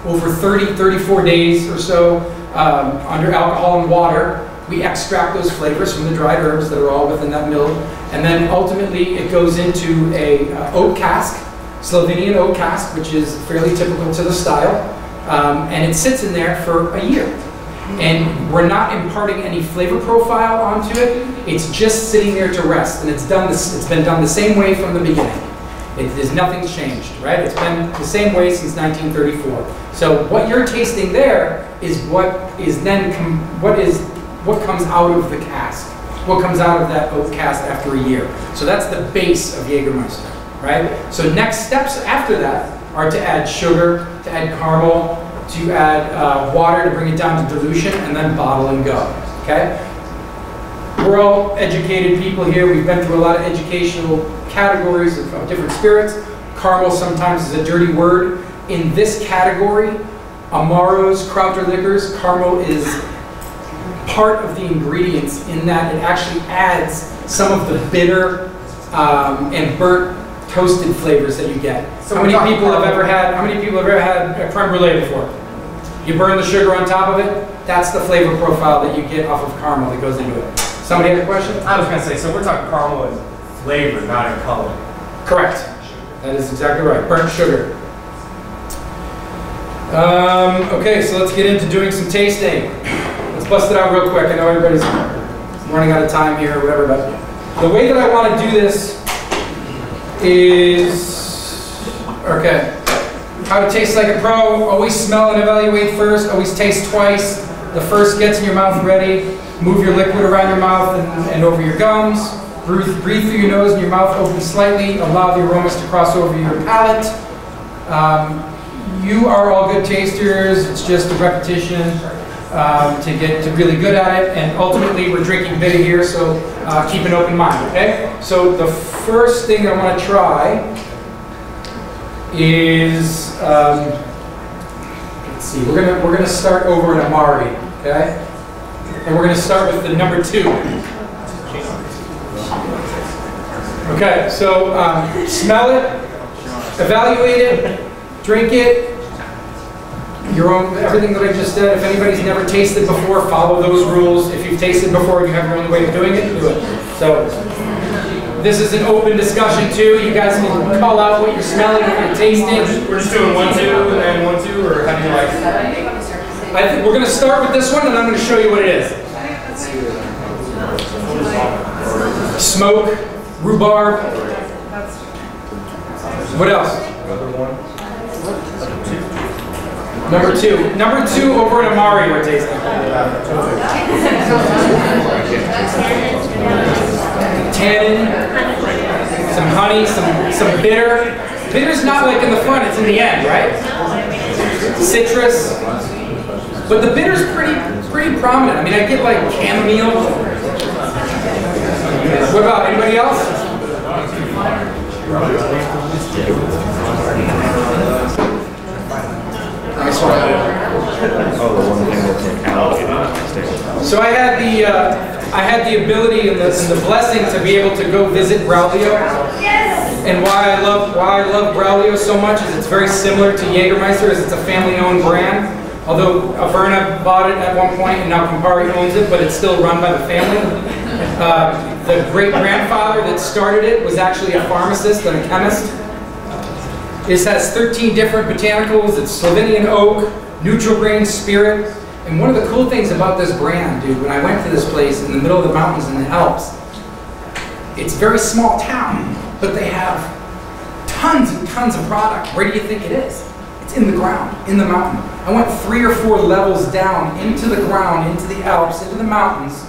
over 30, 34 days or so. um, under alcohol and water. We extract those flavors from the dried herbs that are all within that mill. And then ultimately, it goes into a uh, oak cask, Slovenian oak cask, which is fairly typical to the style. Um, and it sits in there for a year. And we're not imparting any flavor profile onto it. It's just sitting there to rest. And it's done this, it's been done the same way from the beginning. It, there's nothing's changed, right? It's been the same way since 1934. So what you're tasting there is what is then what is what comes out of the cask, what comes out of that oak cask after a year. So that's the base of Jägermeister, right? So next steps after that are to add sugar, to add caramel, to add uh, water to bring it down to dilution, and then bottle and go. Okay? We're all educated people here. We've been through a lot of educational categories of, of different spirits. Caramel sometimes is a dirty word. In this category, Amaros, Krauterlikors, caramel is part of the ingredients in that it actually adds some of the bitter um, and burnt toasted flavors that you get. So how many people have ever had? How many people have ever had a creme brulee before? You burn the sugar on top of it. That's the flavor profile that you get off of caramel that goes into it. Somebody had a question? I was gonna say, so we're talking caramel in flavor, not in color. Correct. That is exactly right. Burnt sugar. Um, okay, so let's get into doing some tasting. Let's bust it out real quick. I know everybody's running out of time here or whatever, but the way that I want to do this is okay. How to taste like a pro. Always smell and evaluate first. Always taste twice. The first gets in your mouth ready. Move your liquid around your mouth and, and over your gums. Breathe, breathe through your nose and your mouth open slightly. Allow the aromas to cross over your palate. Um, you are all good tasters. It's just a repetition um, to get to really good at it. And ultimately, we're drinking bitter here, so uh, keep an open mind. Okay. So the first thing I want to try is um, let's see. We're gonna we're gonna start over in Amari. Okay. And we're gonna start with the number two. Okay. So um, smell it, evaluate it, drink it. Your own, everything that I just said. If anybody's never tasted before, follow those rules. If you've tasted before and you have your own way of doing it, do it. So, this is an open discussion too. You guys can call out what you're smelling, what you're tasting. We're just doing one, two, and then one, two, or how do you like? it? I think we're gonna start with this one and I'm gonna show you what it is. Smoke, rhubarb. What else? Number two. Number two over at Amari we're tasting. Tannin, some honey, some, some bitter. Bitter's not like in the front, it's in the end, right? Citrus. But the bitter's pretty, pretty prominent. I mean, I get like chamomile. What about anybody else? Nice one. Oh, the one thing that's like allocated. So I had the, uh, I had the ability and the, and the blessing to be able to go visit Braulio. And why I love why I love Braulio so much is it's very similar to Jägermeister, as it's a family-owned brand. Although Averna bought it at one point and now Campari owns it, but it's still run by the family. Uh, the great grandfather that started it was actually a pharmacist and a chemist. This has 13 different botanicals. It's Slovenian oak, neutral grain spirit. And one of the cool things about this brand, dude, when I went to this place in the middle of the mountains in the Alps, it's a very small town, but they have tons and tons of product. Where do you think it is? It's in the ground, in the mountain. I went three or four levels down into the ground, into the Alps, into the mountains,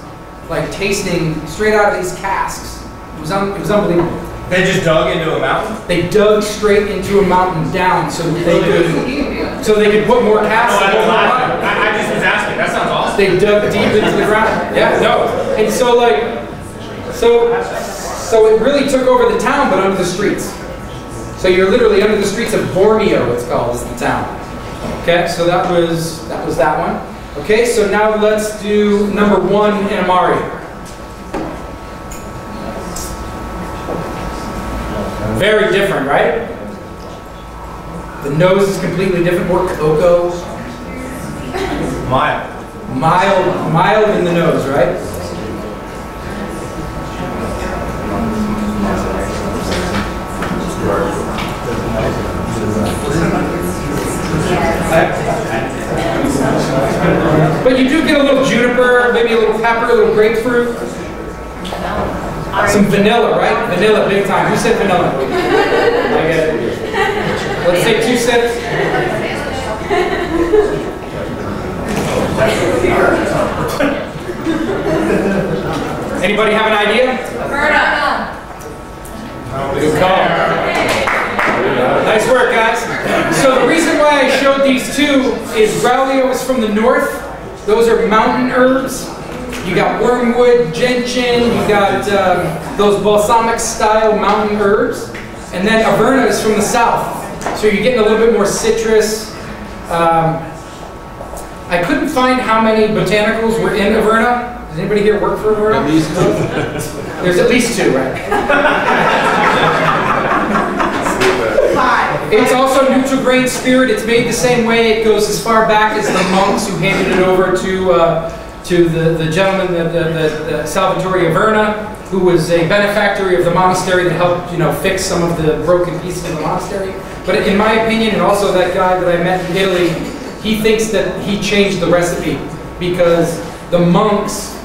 like tasting straight out of these casks. It was, un- it was unbelievable. They just dug into a mountain? They dug straight into a mountain down so they could, so they could put more oh, No, casks. I They dug deep into the ground. Yeah, no. And so like, so, so it really took over the town, but under the streets. So you're literally under the streets of Bormio, it's called, is the town. Okay, so that was, that was that one. Okay, so now let's do number one in Amari. Very different, right? The nose is completely different, more cocoa. Mild. Mild, mild in the nose, right? But you do get a little juniper, maybe a little pepper, a little grapefruit. Some vanilla, right? Vanilla, big time. Who said vanilla? I get it. Let's take two sips. Anybody have an idea? Good call. Nice work, guys. So the reason why I showed these two is Braulio is from the north. Those are mountain herbs. You got wormwood, gentian, you got um, those balsamic style mountain herbs. And then Averna is from the south. So you're getting a little bit more citrus. Um, I couldn't find how many botanicals were in Averna. Does anybody here work for Averna? There's at least two, right? It's also neutral Nutrigrain Spirit. It's made the same way. It goes as far back as the monks who handed it over to uh, to the, the gentleman, the, the, the, the Salvatore Averna, who was a benefactor of the monastery that helped you know fix some of the broken pieces of the monastery. But in my opinion, and also that guy that I met in Italy, he thinks that he changed the recipe because the monks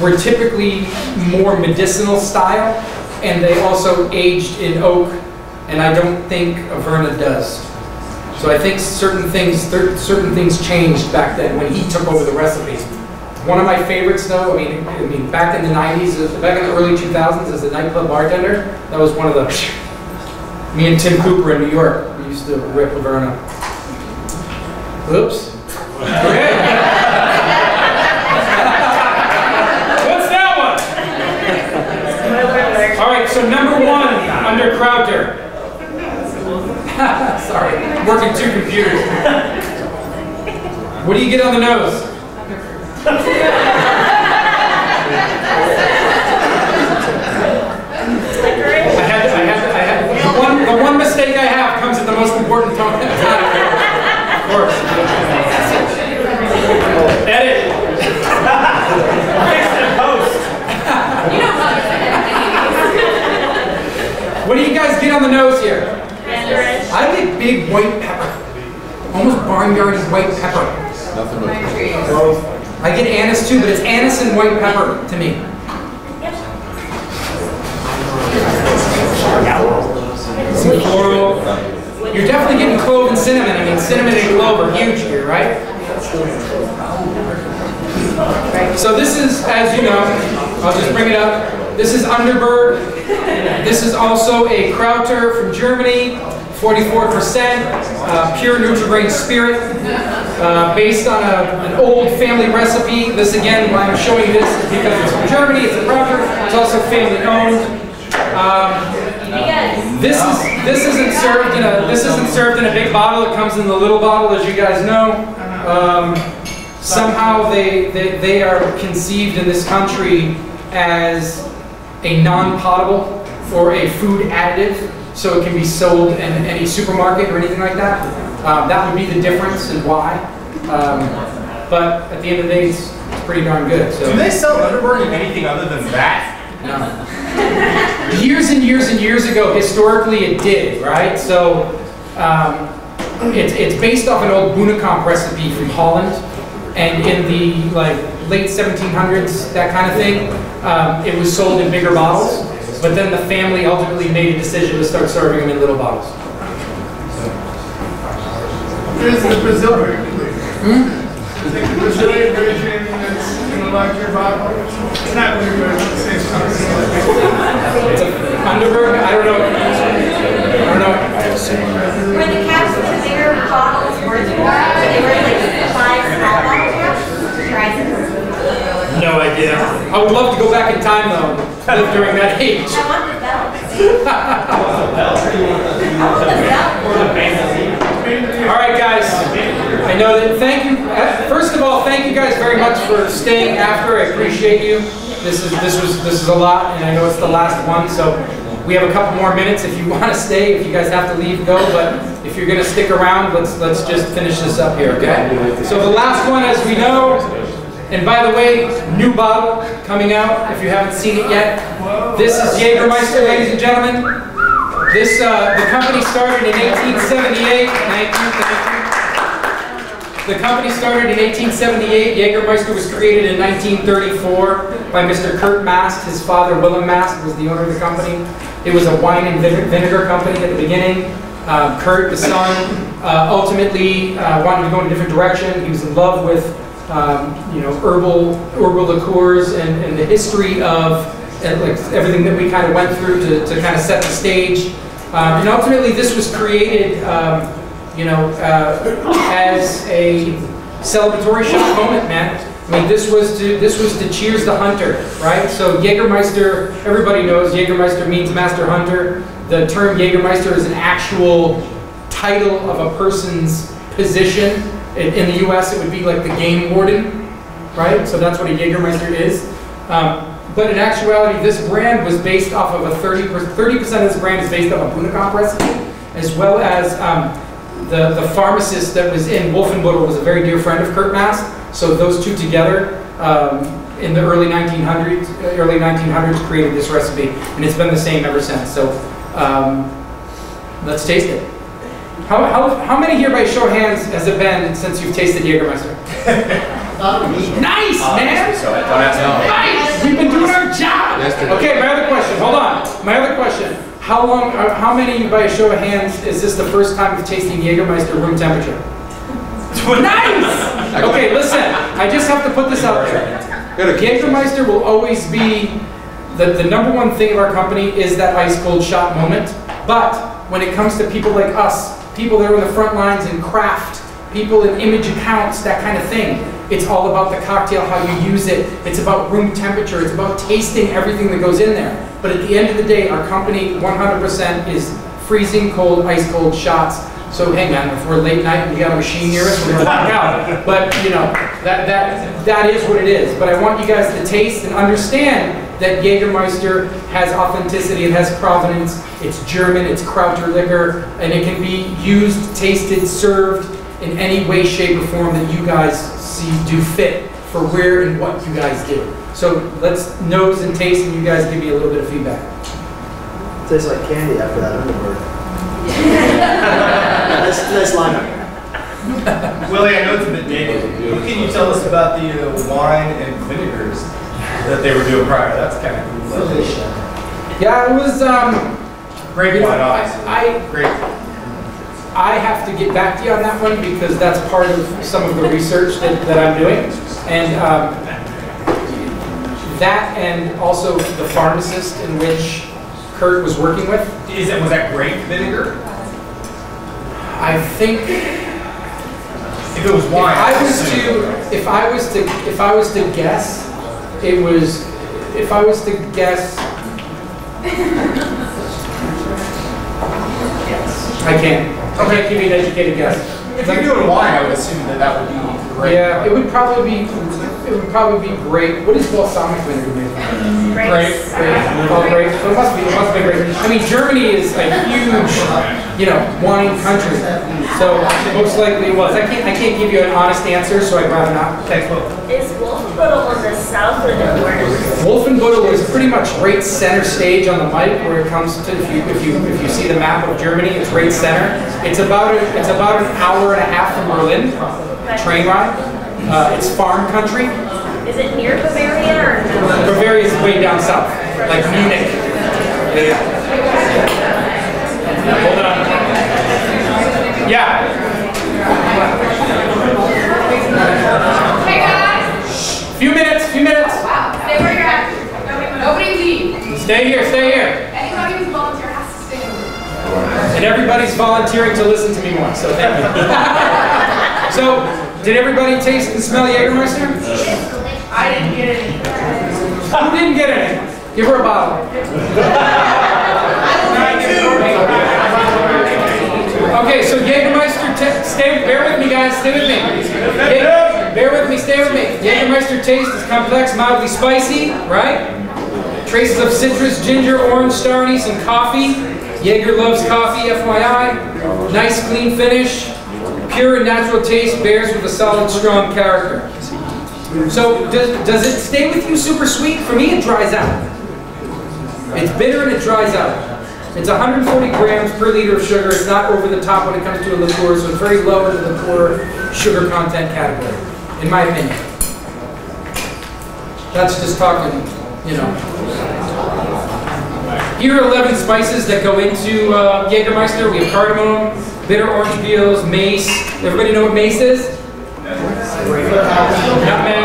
were typically more medicinal style, and they also aged in oak, and I don't think Averna does. So I think certain things, cer- certain things changed back then when he took over the recipe. One of my favorites, though, I mean, I mean, back in the '90s, uh, back in the early 2000s, as a nightclub bartender, that was one of the. Me and Tim Cooper in New York, we used to rip Averna. Oops. Okay. What's that one? All right, so number one under Krauter. Sorry, working two computers. What do you get on the nose? I had, I had, I had, the one, the one mistake I have comes at the most important time. Of course. Edit. What do you guys get on the nose here? I get big white pepper. Almost barnyardy white pepper. Nothing but. I get anise too, but it's anise and white pepper to me. Some floral. You're definitely getting clove and cinnamon. I mean, cinnamon and clove are huge here, right? So this is, as you know, I'll just bring it up. This is Underberg. This is also a Krauter from Germany, 44%, uh, pure neutral grain spirit, uh, based on a, an old family recipe. This again, why I'm showing this is because it's from Germany, it's a Krauter, it's also family owned. Um, this is this isn't served in a this isn't served in a big bottle. It comes in the little bottle, as you guys know. Um, somehow they, they they are conceived in this country as a non-potable or a food additive, so it can be sold in any supermarket or anything like that. Um, that would be the difference and why. Um, but at the end of the day, it's, it's pretty darn good. So. Do they sell Underberg in anything other than that? No. Years and years and years ago, historically it did, right? So um, it's, it's based off an old Boonekamp recipe from Holland. And in the like late 1700s, that kind of thing, um, it was sold in bigger bottles. But then the family ultimately made a decision to start serving them in little bottles. There's the Brazilian flavor. It's like Brazilian version that's in a larger bottle. It's not really good, it's the same stuff. It's a Underberg, I don't know. I don't know. Were the caps in the bigger bottles worth more? They were like five small bottle caps? Try them. No idea. I would love to go back in time though, live during that age. I want the belt. I want the belt. All right, guys. I know that. Thank you. uh, First of all, thank you guys very much for staying after. I appreciate you. This is this was this is a lot, and I know it's the last one, so we have a couple more minutes. If you want to stay, if you guys have to leave, go. But if you're going to stick around, let's let's just finish this up here, okay? So the last one, as we know, And by the way, new bottle coming out, if you haven't seen it yet. This is Jägermeister, ladies and gentlemen. This, uh, the company started in 1878, 19, The company started in 1878. Jägermeister was created in 1934 by Mr. Kurt Mast. His father, Wilhelm Mast, was the owner of the company. It was a wine and vinegar company at the beginning. Uh, Kurt, the son, uh, ultimately uh, wanted to go in a different direction. He was in love with, um, you know, herbal herbal liqueurs and, and the history of uh, like everything that we kind of went through to, to kind of set the stage. Um, and ultimately, this was created, um, you know, uh, as a celebratory shot moment, man. I mean, this was to this was to cheers the hunter, right? So Jägermeister, everybody knows Jägermeister means master hunter. The term Jägermeister is an actual title of a person's position. In, in the U.S., it would be like the game warden, right? So that's what a Jägermeister is. Um, but in actuality, this brand was based off of a 30 30% of this brand is based off a Boonekamp recipe, as well as um, the, the pharmacist that was in Wolfenbüttel was a very dear friend of Kurt Mast. So those two together um, in the early 1900s, uh, early 1900s created this recipe, and it's been the same ever since. So um, let's taste it. How, how, how many here by show of hands has it been since you've tasted Jägermeister? Nice, man! So don't ask me. Nice! We've been doing our job! Yesterday. Okay, my other question, hold on. My other question. How long, uh, how many by a show of hands is this the first time you've tasting Jägermeister room temperature? nice! Okay, listen, I just have to put this out there. Jägermeister will always be, the, the number one thing of our company is that ice cold shot moment. But when it comes to people like us, people that are in the front lines in craft, people in image accounts, that kind of thing, it's all about the cocktail, how you use it. It's about room temperature. It's about tasting everything that goes in there. But at the end of the day, our company 100% is freezing cold, ice cold shots. So hey man, if we're late night and we got a machine near us, we're gonna out. But you know, that, that, that is what it is. But I want you guys to taste and understand that Jägermeister has authenticity, it has provenance, it's German, it's Krauter liquor, and it can be used, tasted, served in any way, shape, or form that you guys see do fit for where and what you guys do. So let's nose and taste, and you guys give me a little bit of feedback. Tastes like candy after that Underberg. nice, nice lineup. Willy, I know it's a bit dated. What can you tell us about the uh, wine and vinegars that they were doing prior? That's kind of cool. Yeah, it was. Um, Great you know, I. I Great. I have to get back to you on that one because that's part of some of the research that, that I'm doing. And um, that and also the pharmacist in which Kurt was working with. Is it was that grape vinegar? I think If it was wine. if I was to if I was to if I was to guess, it was if I was to guess. yes, I can't. I can't give you an educated guess. If you're doing wine, I would assume that that would be grape. Yeah, it would probably be, it would probably be grape. What is balsamic vinegar made from? Grape. Grape. Oh, grape. So it must be, it must be grape. I mean, Germany is a huge, you know, wine country. So most likely it was. I can't, I can't give you an honest answer, so I'd rather not. Thanks, Will. Is Wolfbüttel in the south or the north? Wolfenbüttel is pretty much right center stage on the mic where it comes to, if you, if you, if you see the map of Germany, it's right center. It's about, a- it's about an hour and a half from Berlin, train ride. Uh, it's farm country. Is it near Bavaria or no? Bavaria is way down south, like Munich. Yeah. Hold on. Yeah. Hey guys! Few minutes, few minutes. Wow, stay where you're at. Nobody leave. Stay here, stay here. Anybody who's volunteer has to stay. And everybody's volunteering to listen to me more, so thank you. so, did everybody taste and smell Jägermeister? I didn't get any. Who didn't get any? Give her a bottle. Okay, so Jägermeister, stay, bear with me guys, stay with me. Bear with me, stay with me. Jägermeister taste is complex, mildly spicy, right? Traces of citrus, ginger, orange, star anise, and coffee. Jaeger loves coffee, FYI. Nice clean finish. Pure and natural taste bears with a solid, strong character. So does, does it stay with you super sweet? For me, it dries out. It's bitter and it dries out. It's 140 grams per liter of sugar. It's not over the top when it comes to a liqueur, so it's very low in the liqueur sugar content category, in my opinion. That's just talking, you know. Here are 11 spices that go into uh, Jägermeister. We have cardamom, bitter orange peels, mace. Everybody know what mace is? Nutmeg,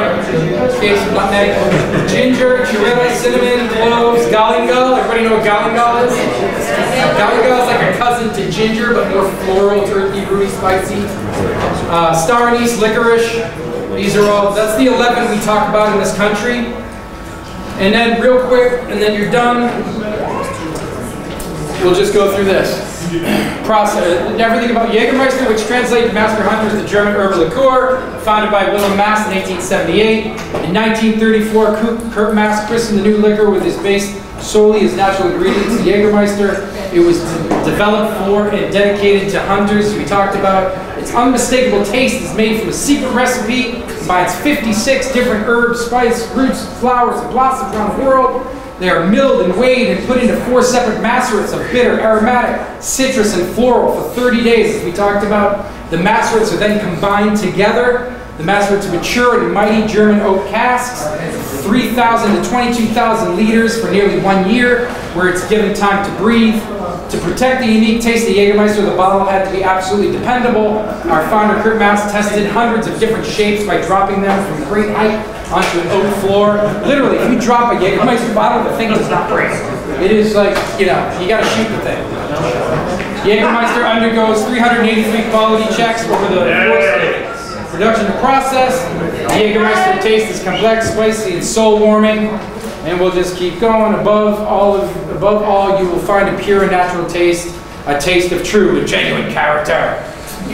okay, so nutmeg, ginger, chirilla, cinnamon, cloves, galangal. Everybody know what galangal is? Galangal is like a cousin to ginger, but more floral, earthy, fruity, spicy. Uh, star anise, licorice. These are all, that's the 11 we talk about in this country. And then real quick, and then you're done. We'll just go through this. Process, everything about Jägermeister, which translated Master Hunter is the German herbal liqueur, founded by Wilhelm Mast in 1878. In 1934, Kurt- Mast christened the new liquor with his base solely as natural ingredients, Jägermeister. It was developed for and dedicated to hunters, we talked about. Its unmistakable taste is made from a secret recipe, combines 56 different herbs, spices, roots, flowers, and blossoms around the world. They are milled and weighed and put into four separate macerates of bitter, aromatic, citrus, and floral for 30 days, as we talked about. The macerates are then combined together. The macerates mature in mighty German oak casks, 3,000 to 22,000 liters for nearly one year, where it's given time to breathe. To protect the unique taste of Jägermeister, the bottle had to be absolutely dependable. Our founder, Kurt Mast, tested hundreds of different shapes by dropping them from great height onto an oak floor. Literally, if you drop a Jägermeister bottle, the thing does not break. It is like, you know, you gotta shoot the thing. Jägermeister undergoes 383 quality checks over the course production and process. The Jägermeister taste is complex, spicy, and soul warming. And we'll just keep going. Above all of, above all, you will find a pure and natural taste, a taste of true and genuine character.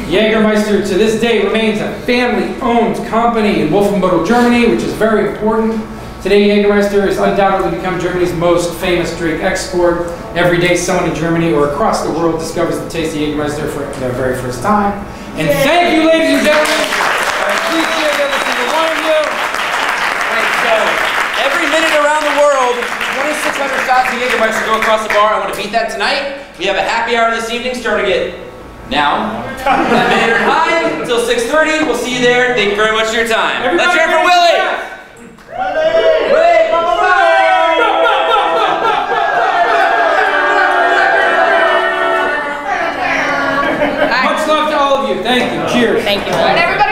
Jägermeister to this day remains a family-owned company in Wolfenbüttel, Germany, which is very important. Today, Jägermeister has undoubtedly become Germany's most famous drink export. Every day, someone in Germany or across the world discovers the taste of Jägermeister for their very first time. And thank you, ladies and gentlemen. I appreciate every single one of you. Right, so every minute around the world, 2,600 shots of Jägermeister go across the bar. I want to beat that tonight. We have a happy hour this evening starting at now. At Manhattan High until 6.30. We'll see you there. Thank you very much for your time. Let's hear it for Everybody Willy. Much love to all of you. Thank you. Cheers. Thank you. Everybody